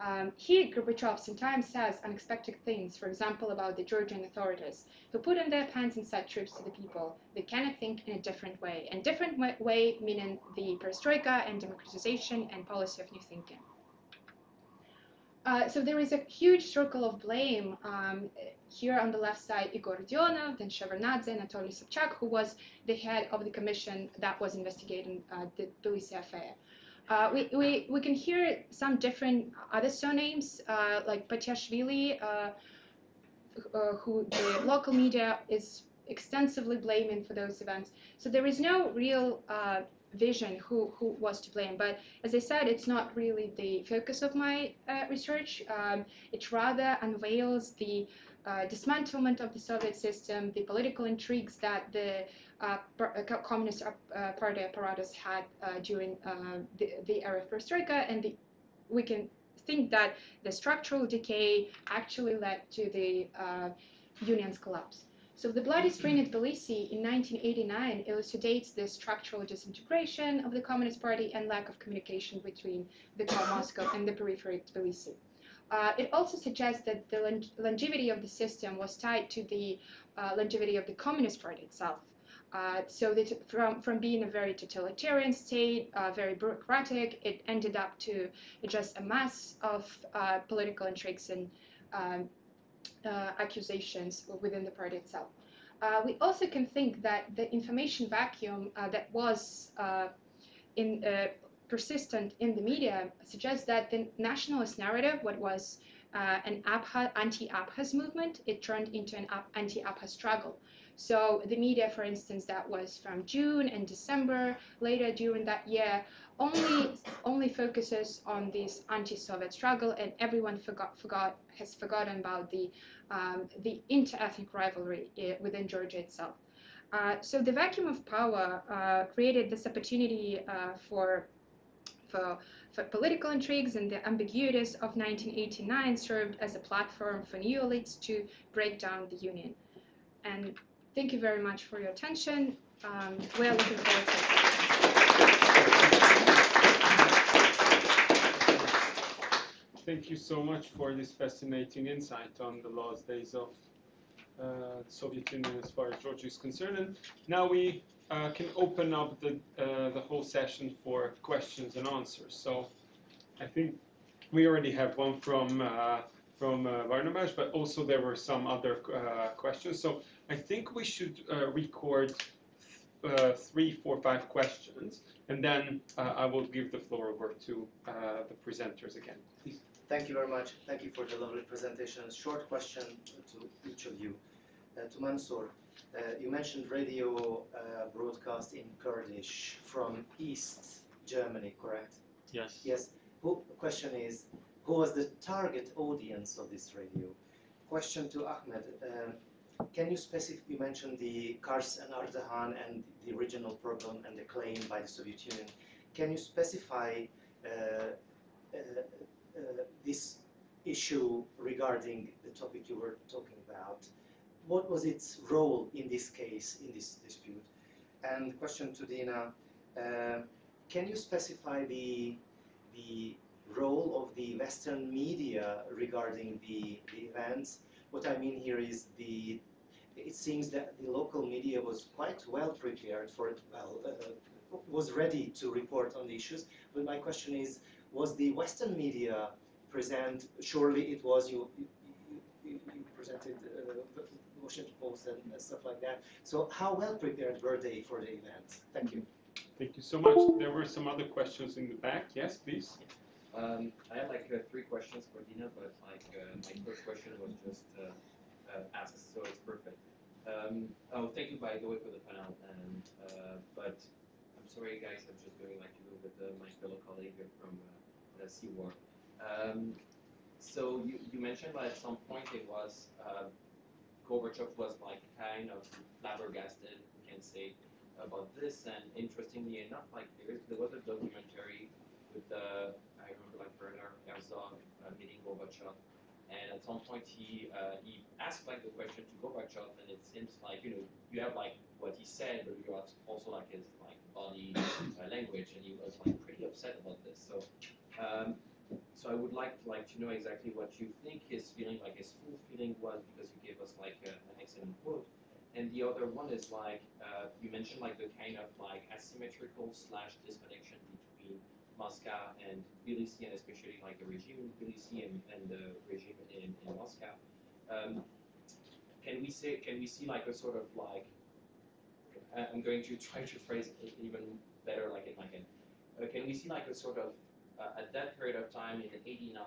Speaker 5: Um, here, Gorbachev sometimes says unexpected things, for example, about the Georgian authorities, who put in their pants and sent troops to the people. They cannot think in a different way. And different way meaning the perestroika and democratization and policy of new thinking. Uh, so there is a huge circle of blame um, here on the left side, Igor Rodionov, then Shevardnadze, Anatoly Sobchak, who was the head of the commission that was investigating uh, the Tbilisi affair. Uh, we, we, we can hear some different other surnames, uh, like Patiashvili, uh, uh, who the local media is extensively blaming for those events. So there is no real uh, vision who, who was to blame. But as I said, it's not really the focus of my uh, research. Um, it rather unveils the dismantlement of the Soviet system, the political intrigues that the Communist uh, Party apparatus had uh, during the, the era of perestroika, and the, we can think that the structural decay actually led to the union's collapse. So the bloody spring at Tbilisi in 1989 elucidates the structural disintegration of the Communist Party and lack of communication between the core Moscow and the periphery Tbilisi. Uh, it also suggests that the longevity of the system was tied to the uh, longevity of the Communist Party itself. Uh, so from, from being a very totalitarian state, uh, very bureaucratic, it ended up to just a mass of uh, political intrigues and um, uh, accusations within the party itself. Uh, we also can think that the information vacuum that was in, persistent in the media suggests that the nationalist narrative, what was an anti-Abkhaz movement, it turned into an anti-Abkhaz struggle. So the media, for instance, that was from June and December, later during that year, only only focuses on this anti-Soviet struggle, and everyone forgot forgot has forgotten about the um, the inter-ethnic rivalry eh, within Georgia itself. Uh, so the vacuum of power uh, created this opportunity uh, for for for political intrigues and the ambiguities of 1989 served as a platform for new elites to break down the union. And Thank you very much for your attention. Um, we are looking forward to
Speaker 2: it. Thank you so much for this fascinating insight on the last days of uh, Soviet Union as far as Georgia is concerned. And now we uh, can open up the, uh, the whole session for questions and answers. So I think we already have one from uh, from uh, Barnabas, but also there were some other uh, questions. So I think we should uh, record uh, three, four, five questions, and then uh, I will give the floor over to uh, the presenters again. Please.
Speaker 6: Thank you very much. Thank you for the lovely presentation. Short question to each of you. Uh, to Mansur, uh, you mentioned radio broadcast in Kurdish from East Germany, correct?
Speaker 3: Yes.
Speaker 6: Yes. Who, question is, who was the target audience of this radio? Question to Ahmet. Can you specify, you mentioned the Kars and Ardahan and the original problem and the claim by the Soviet Union. Can you specify uh, uh, uh, this issue regarding the topic you were talking about? What was its role in this case, in this dispute? And question to Dina, uh, can you specify the, the role of the Western media regarding the, the events? What I mean here is the it seems that the local media was quite well prepared for it, well, uh, was ready to report on the issues. But my question is, was the Western media present? Surely it was. You you, you, presented uh, Washington Post and stuff like that. So how well prepared were they for the event? Thank you.
Speaker 2: Thank you so much. There were some other questions in the back. Yes, please.
Speaker 7: Um, I had like uh, three questions for Dina, but like uh, my first question was just uh, uh, asked, so it's perfect. Um, oh, thank you by the way for the panel. And uh, but I'm sorry, guys, I'm just going like little bit uh, my fellow colleague from uh, CWAR. Um, so you, you mentioned that at some point it was Gorbachev was like kind of flabbergasted, we can say, about this. And interestingly enough, like there, is, there was a documentary with the like Werner Herzog uh, meeting Gorbachev and at some point, he uh, he asked like the question to Gorbachev, and it seems like you know you have like what he said, but you have also like his like body uh, language, and he was like pretty upset about this. So, um, so I would like like to know exactly what you think his feeling, like his full feeling was, because you gave us like a, an excellent quote. And the other one is like uh, you mentioned like the kind of like asymmetrical slash disconnection Moscow and Tbilisi, especially like the regime in Tbilisi and, the regime in, in Moscow. Um, can we say, can we see like a sort of like, I'm going to [LAUGHS] try to phrase it even better like in my head. Uh, can we see like a sort of, uh, at that period of time in 89,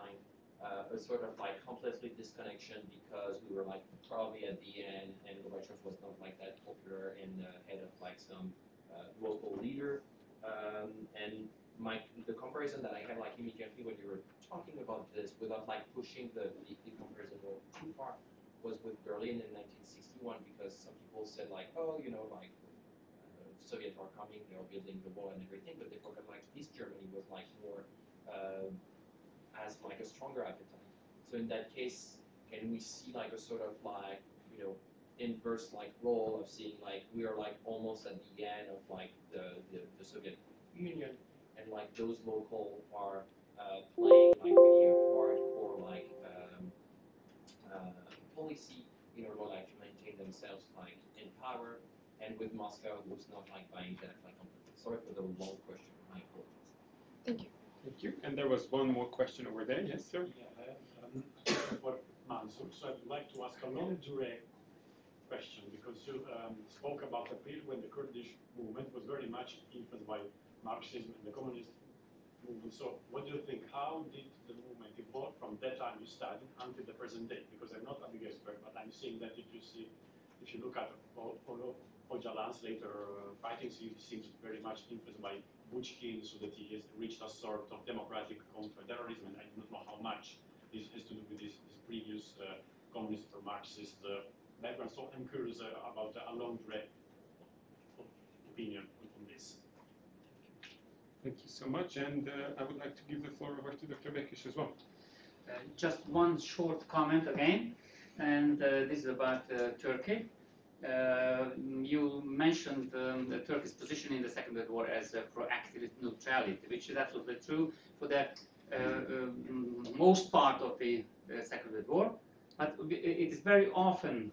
Speaker 7: uh, a sort of like completely disconnection because we were like probably at the end and Gorbachev was not like that popular in the head of like some uh, local leader. Um, and my the comparison that I had like immediately when you were talking about this without like pushing the, the, the comparison too far was with Berlin in 1961 because some people said like oh you know like uh, Soviets are coming they are building the wall and everything but they forgot like East Germany was like more uh, as like a stronger appetite so in that case can we see like a sort of like you know inverse like role of seeing like we are like almost at the end of like the, the, the Soviet Union and like those local are uh, playing like really a hardcore like um, uh, policy in order like to maintain themselves like in power and with Moscow it was not like buying that like completely. Sorry for the long question. My apologies.
Speaker 5: Thank you.
Speaker 2: Thank you. And there was one more question over there. Yes, sir.
Speaker 8: Yeah, um, [COUGHS] for Mansur, so I'd like to ask a longue durée question, because you um, spoke about a period when the Kurdish movement was very much influenced by Marxism and the communist movement. So what do you think, how did the movement evolve from that time you studied until the present day? Because I'm not a big expert, but I'm seeing that if you see, if you look at O- O- later uh, writings, he seems very much influenced by Bookchin, so that he has reached a sort of democratic confederalism, and I do not know how much this has to do with his, this previous uh, communist or Marxist uh, background. So I'm curious uh, about a longue durée opinion.
Speaker 2: Thank you so much. And uh, I would like to give the floor over to Dr. Bekish as well.
Speaker 1: Uh, just one short comment again, and uh, this is about uh, Turkey. Uh, you mentioned um, the Turkey's position in the Second World War as a proactive neutrality, which is absolutely true for the uh, most part of the Second World War. But it is very often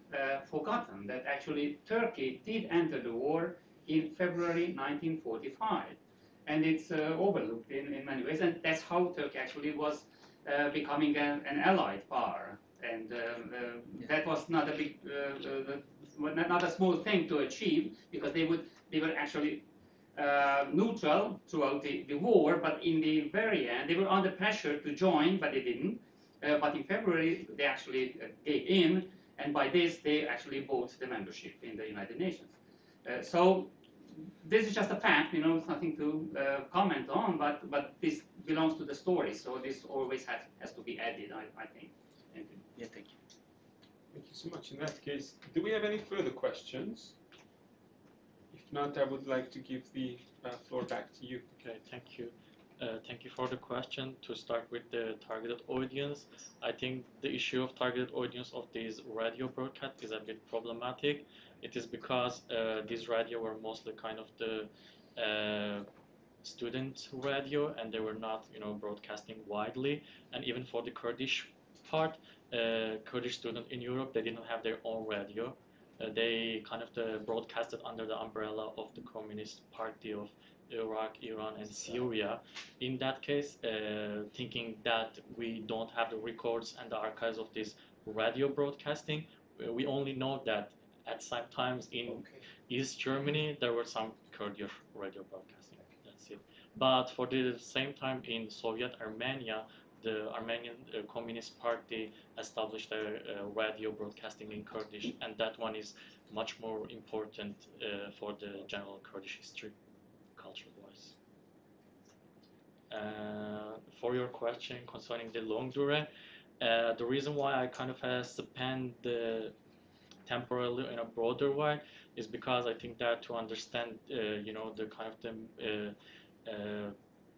Speaker 1: forgotten that actually Turkey did enter the war in February 1945, and it's uh, overlooked in, in many ways. And that's how Turkey actually was uh, becoming an, an allied power, and uh, uh, that was not a big, uh, uh, not not a small thing to achieve because they would they were actually uh, neutral throughout the, the war, but in the very end they were under pressure to join, but they didn't. Uh, but in February they actually uh, gave in, and by this they actually bought the membership in the United Nations. Uh, so this is just a fact, you know, it's nothing to uh, comment on, but, but this belongs to the story, so this always has, has to be added, I, I think. Thank you.
Speaker 4: Yeah, thank you.
Speaker 2: Thank you so much. In that case, do we have any further questions? If not, I would like to give the uh, floor back to you.
Speaker 3: Okay, thank you. Uh, thank you for the question. To start with the targeted audience, I think the issue of targeted audience of these radio broadcast is a bit problematic. It is because uh, these radio were mostly kind of the uh, student radio, and they were not, you know, broadcasting widely. And even for the Kurdish part, uh, Kurdish student in Europe, they didn't have their own radio. Uh, they kind of the broadcasted under the umbrella of the Communist Party of Iraq, Iran, and Syria. In that case, uh, thinking that we don't have the records and the archives of this radio broadcasting, uh, we only know that at some times in East Germany there were some Kurdish radio broadcasting. That's it. But for the same time in Soviet Armenia, the Armenian uh, Communist Party established a, a radio broadcasting in Kurdish, and that one is much more important uh, for the general Kurdish history, cultural wise. Uh, for your question concerning the longue durée, uh, the reason why I kind of uh, spend the temporarily in a broader way is because I think that to understand, uh, you know, the kind of the uh,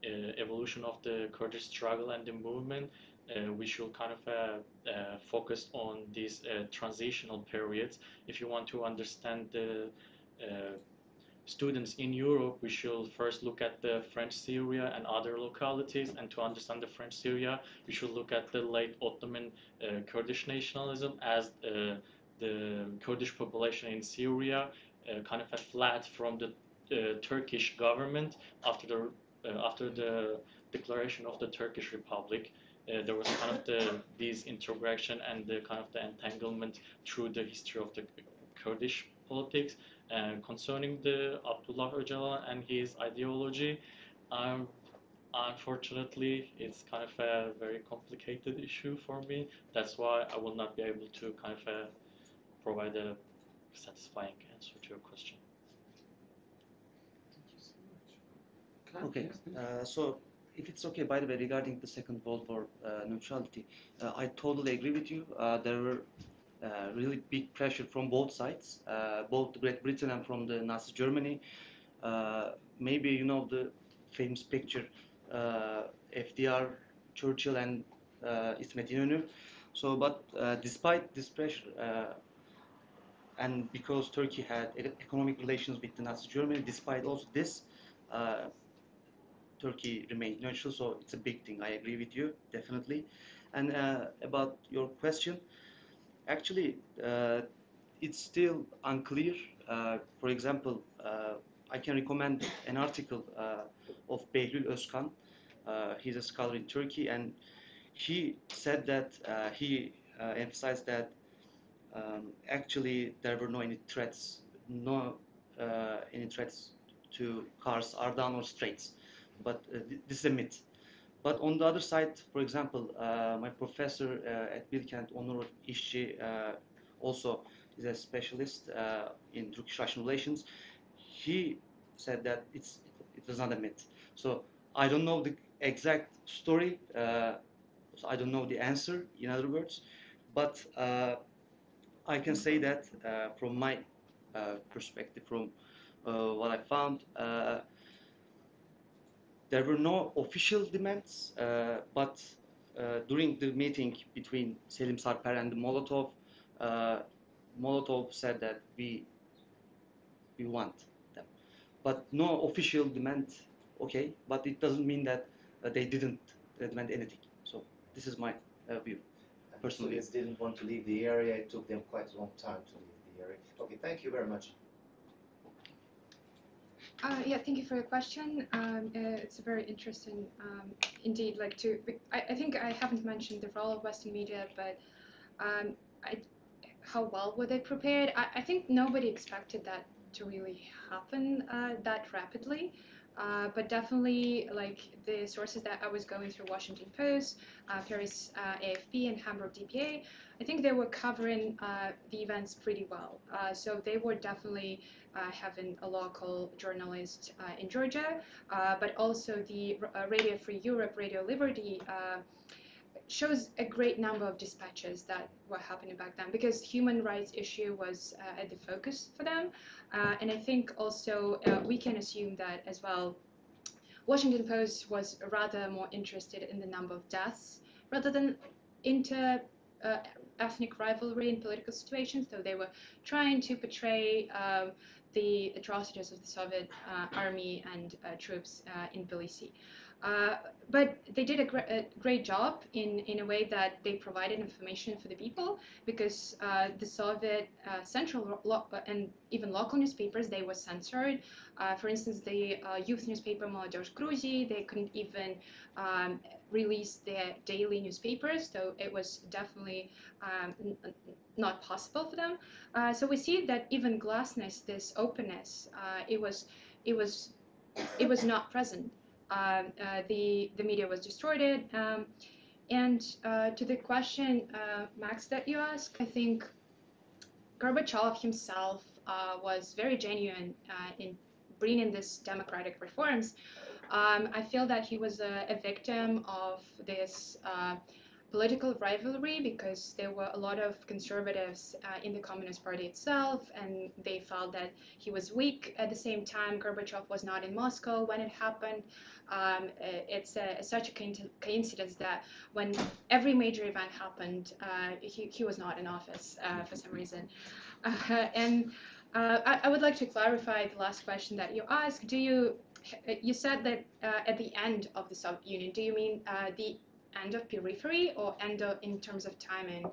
Speaker 3: uh, evolution of the Kurdish struggle and the movement, uh, we should kind of uh, uh, focus on these transitional periods. If you want to understand the students in Europe, we should first look at the French Syria and other localities. And to understand the French Syria, we should look at the late Ottoman Kurdish nationalism as the Kurdish population in Syria uh, kind of fled from the uh, Turkish government after the uh, after the declaration of the Turkish Republic. Uh, there was kind of the this integration and the kind of the entanglement through the history of the Kurdish politics. And concerning the Abdullah Öcalan and his ideology, um, unfortunately, it's kind of a very complicated issue for me. That's why I will not be able to kind of uh, provide a satisfying answer to your question.
Speaker 2: Thank you so much.
Speaker 4: Okay, uh, so if it's okay, by the way, regarding the Second World War uh, neutrality, uh, I totally agree with you. Uh, there were uh, really big pressure from both sides, uh, both Great Britain and from the Nazi Germany. Uh, maybe you know the famous picture, uh, FDR, Churchill, and uh, İsmet İnönü. So, but uh, despite this pressure, uh, and because Turkey had economic relations with the Nazi Germany, despite also this, uh, Turkey remained neutral, so it's a big thing. I agree with you, definitely. And uh, about your question, actually, uh, it's still unclear uh, for example, uh, I can recommend an article uh, of Behlül Özkan. He's a scholar in Turkey, and he said that he emphasized that um, actually there were no any threats, no uh, any threats to Kars, Ardahan, or Straits. But uh, th- this is a myth. But on the other side, for example, uh, my professor uh, at Bilkent, Onur İşçi, uh, also is a specialist uh, in Turkish-Russian relations. He said that it's it was not a myth. So I don't know the exact story. So I don't know the answer. In other words, but I can say that uh, from my uh, perspective, from uh, what I found, there were no official demands, but during the meeting between Selim Sarper and Molotov, Molotov said that we we want them, but no official demand. Okay, but it doesn't mean that uh, they didn't demand anything. So this is my uh, view. Personally.
Speaker 6: Didn't want to leave the area. It took them quite a long time to leave the area. Okay, thank you very much.
Speaker 5: Uh, yeah, thank you for your question. Um, uh, it's very interesting um, indeed. Like to, I, I think I haven't mentioned the role of Western media, but um, I, how well were they prepared? I, I think nobody expected that to really happen uh, that rapidly. Uh, but definitely, like the sources that I was going through, Washington Post, uh, Paris uh, AFP, and Hamburg DPA, I think they were covering uh, the events pretty well. Uh, so they were definitely uh, having a local journalist in Georgia, but also the Radio Free Europe, Radio Liberty. Shows a great number of dispatches that were happening back then because human rights issue was uh, at the focus for them. Uh, and i think also uh, we can assume that as well washington post was rather more interested in the number of deaths rather than inter uh, ethnic rivalry in political situations so they were trying to portray um, the atrocities of the soviet uh, army and uh, troops in tbilisi uh, but they did a, gr a, great job in, in a way that they provided information for the people because uh, the Soviet uh, central and even local newspapers, they were censored. Uh, for instance, the uh, youth newspaper Молодежь Грузии, they couldn't even um, release their daily newspapers, so it was definitely um, not possible for them. so we see that even glasnost, this openness, it was it was it was not present the the media was distorted. Um, and uh, to the question, uh, Max, that you asked, I think Gorbachev himself uh, was very genuine uh, in bringing these democratic reforms. Um, I feel that he was a, a victim of this uh, political rivalry because there were a lot of conservatives uh, in the Communist Party itself, and they felt that he was weak. At the same time, Gorbachev was not in Moscow when it happened. Um, it's a, such a coincidence that when every major event happened, uh, he, he was not in office uh, for some reason. and uh, I, I, would like to clarify the last question that you asked. Do you you said that uh, at the end of the Soviet Union, do you mean uh, the end of periphery or end of, in terms of timing?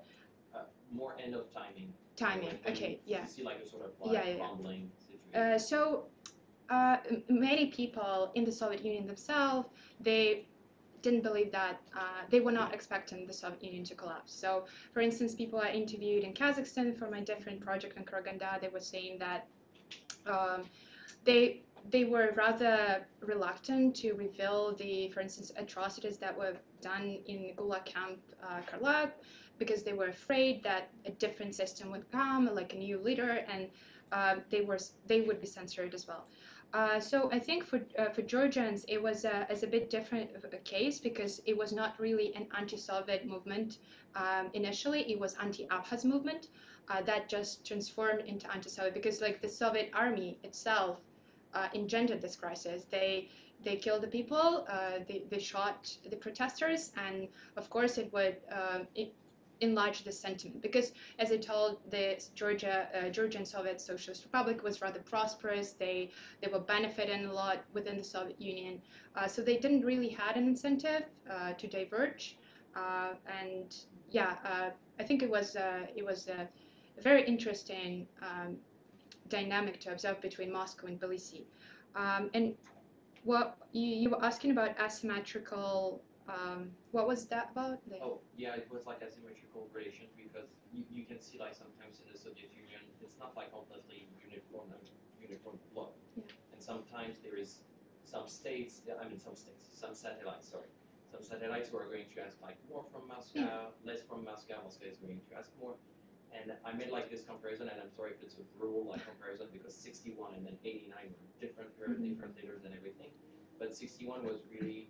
Speaker 7: Uh, more end of timing.
Speaker 5: Timing.
Speaker 7: Like,
Speaker 5: okay. Yeah.
Speaker 7: See like a sort of like
Speaker 5: Yeah, yeah, yeah.
Speaker 7: situation.
Speaker 5: Uh, so uh, many people in the Soviet Union themselves, they didn't believe that uh, they were not expecting the Soviet Union to collapse. So, for instance, people I interviewed in Kazakhstan for my different project in Karaganda, they were saying that um, they they were rather reluctant to reveal the, for instance, atrocities that were done in Gulag camp uh, because they were afraid that a different system would come, like a new leader, and uh, they were they would be censored as well. Uh, so I think for uh, for Georgians it was a, as a bit different a case because it was not really an anti-Soviet movement um, initially. It was anti-Abkhaz movement uh, that just transformed into anti-Soviet because like the Soviet army itself uh, engendered this crisis. They they killed the people, uh, they, they shot the protesters, and of course it would um, it enlarge the sentiment because, as I told, the Georgia uh, Georgian Soviet Socialist Republic was rather prosperous. They they were benefiting a lot within the Soviet Union, uh, so they didn't really had an incentive uh, to diverge. And yeah, I think it was it was a very interesting. Um, dynamic to observe between Moscow and Tbilisi. Um, and what you, you were asking about asymmetrical, um, what was that about? The-
Speaker 7: Oh, yeah, it was like asymmetrical relations because you, you can see like sometimes in the Soviet Union, it's not like completely uniform, uniform block.
Speaker 5: Yeah.
Speaker 7: And sometimes there is some states, I mean some states, some satellites, sorry. Some satellites who are going to ask like more from Moscow, less from Moscow, Moscow is going to ask more. And I made like this comparison, and I'm sorry if it's a brutal like comparison because 61 and then 89 were different period,
Speaker 5: Mhm.
Speaker 7: different leaders and everything. But 61 was really,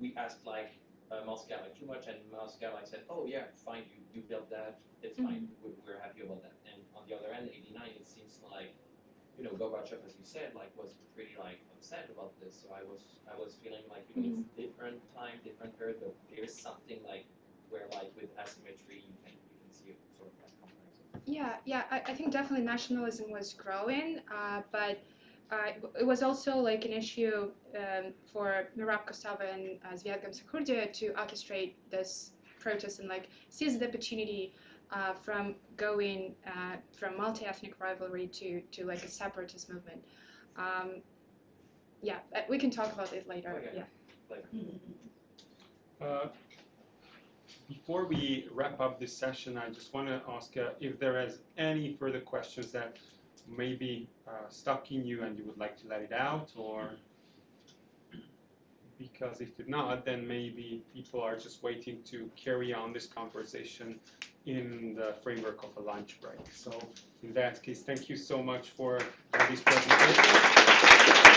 Speaker 7: we asked like uh, Moscow like too much, and Moscow like said, oh yeah, fine, you, you built that, it's fine, we, we're happy about that. And on the other end, 89, it seems like, you know, Gorbachev, as you said, like was pretty like upset about this. So I was, I was feeling like, you know, it's different time, different period, but there's something like where like with asymmetry, you can, you can see a sort of like comparison.
Speaker 5: Yeah, yeah, I, I think definitely nationalism was growing, uh, but uh, it was also like an issue um, for Merab Kostava and uh, Zviad Gamsakhurdia to orchestrate this protest and like seize the opportunity uh, from going uh, from multi-ethnic rivalry to, to like a separatist movement. Um, yeah, uh, we can talk about it later.
Speaker 7: Okay.
Speaker 5: Yeah.
Speaker 7: Like,
Speaker 2: Uh, Before we wrap up this session, I just want to ask uh, if there is any further questions that may be uh, stuck in you and you would like to let it out, or because if not, then maybe people are just waiting to carry on this conversation in the framework of a lunch break. So in that case, thank you so much for this presentation.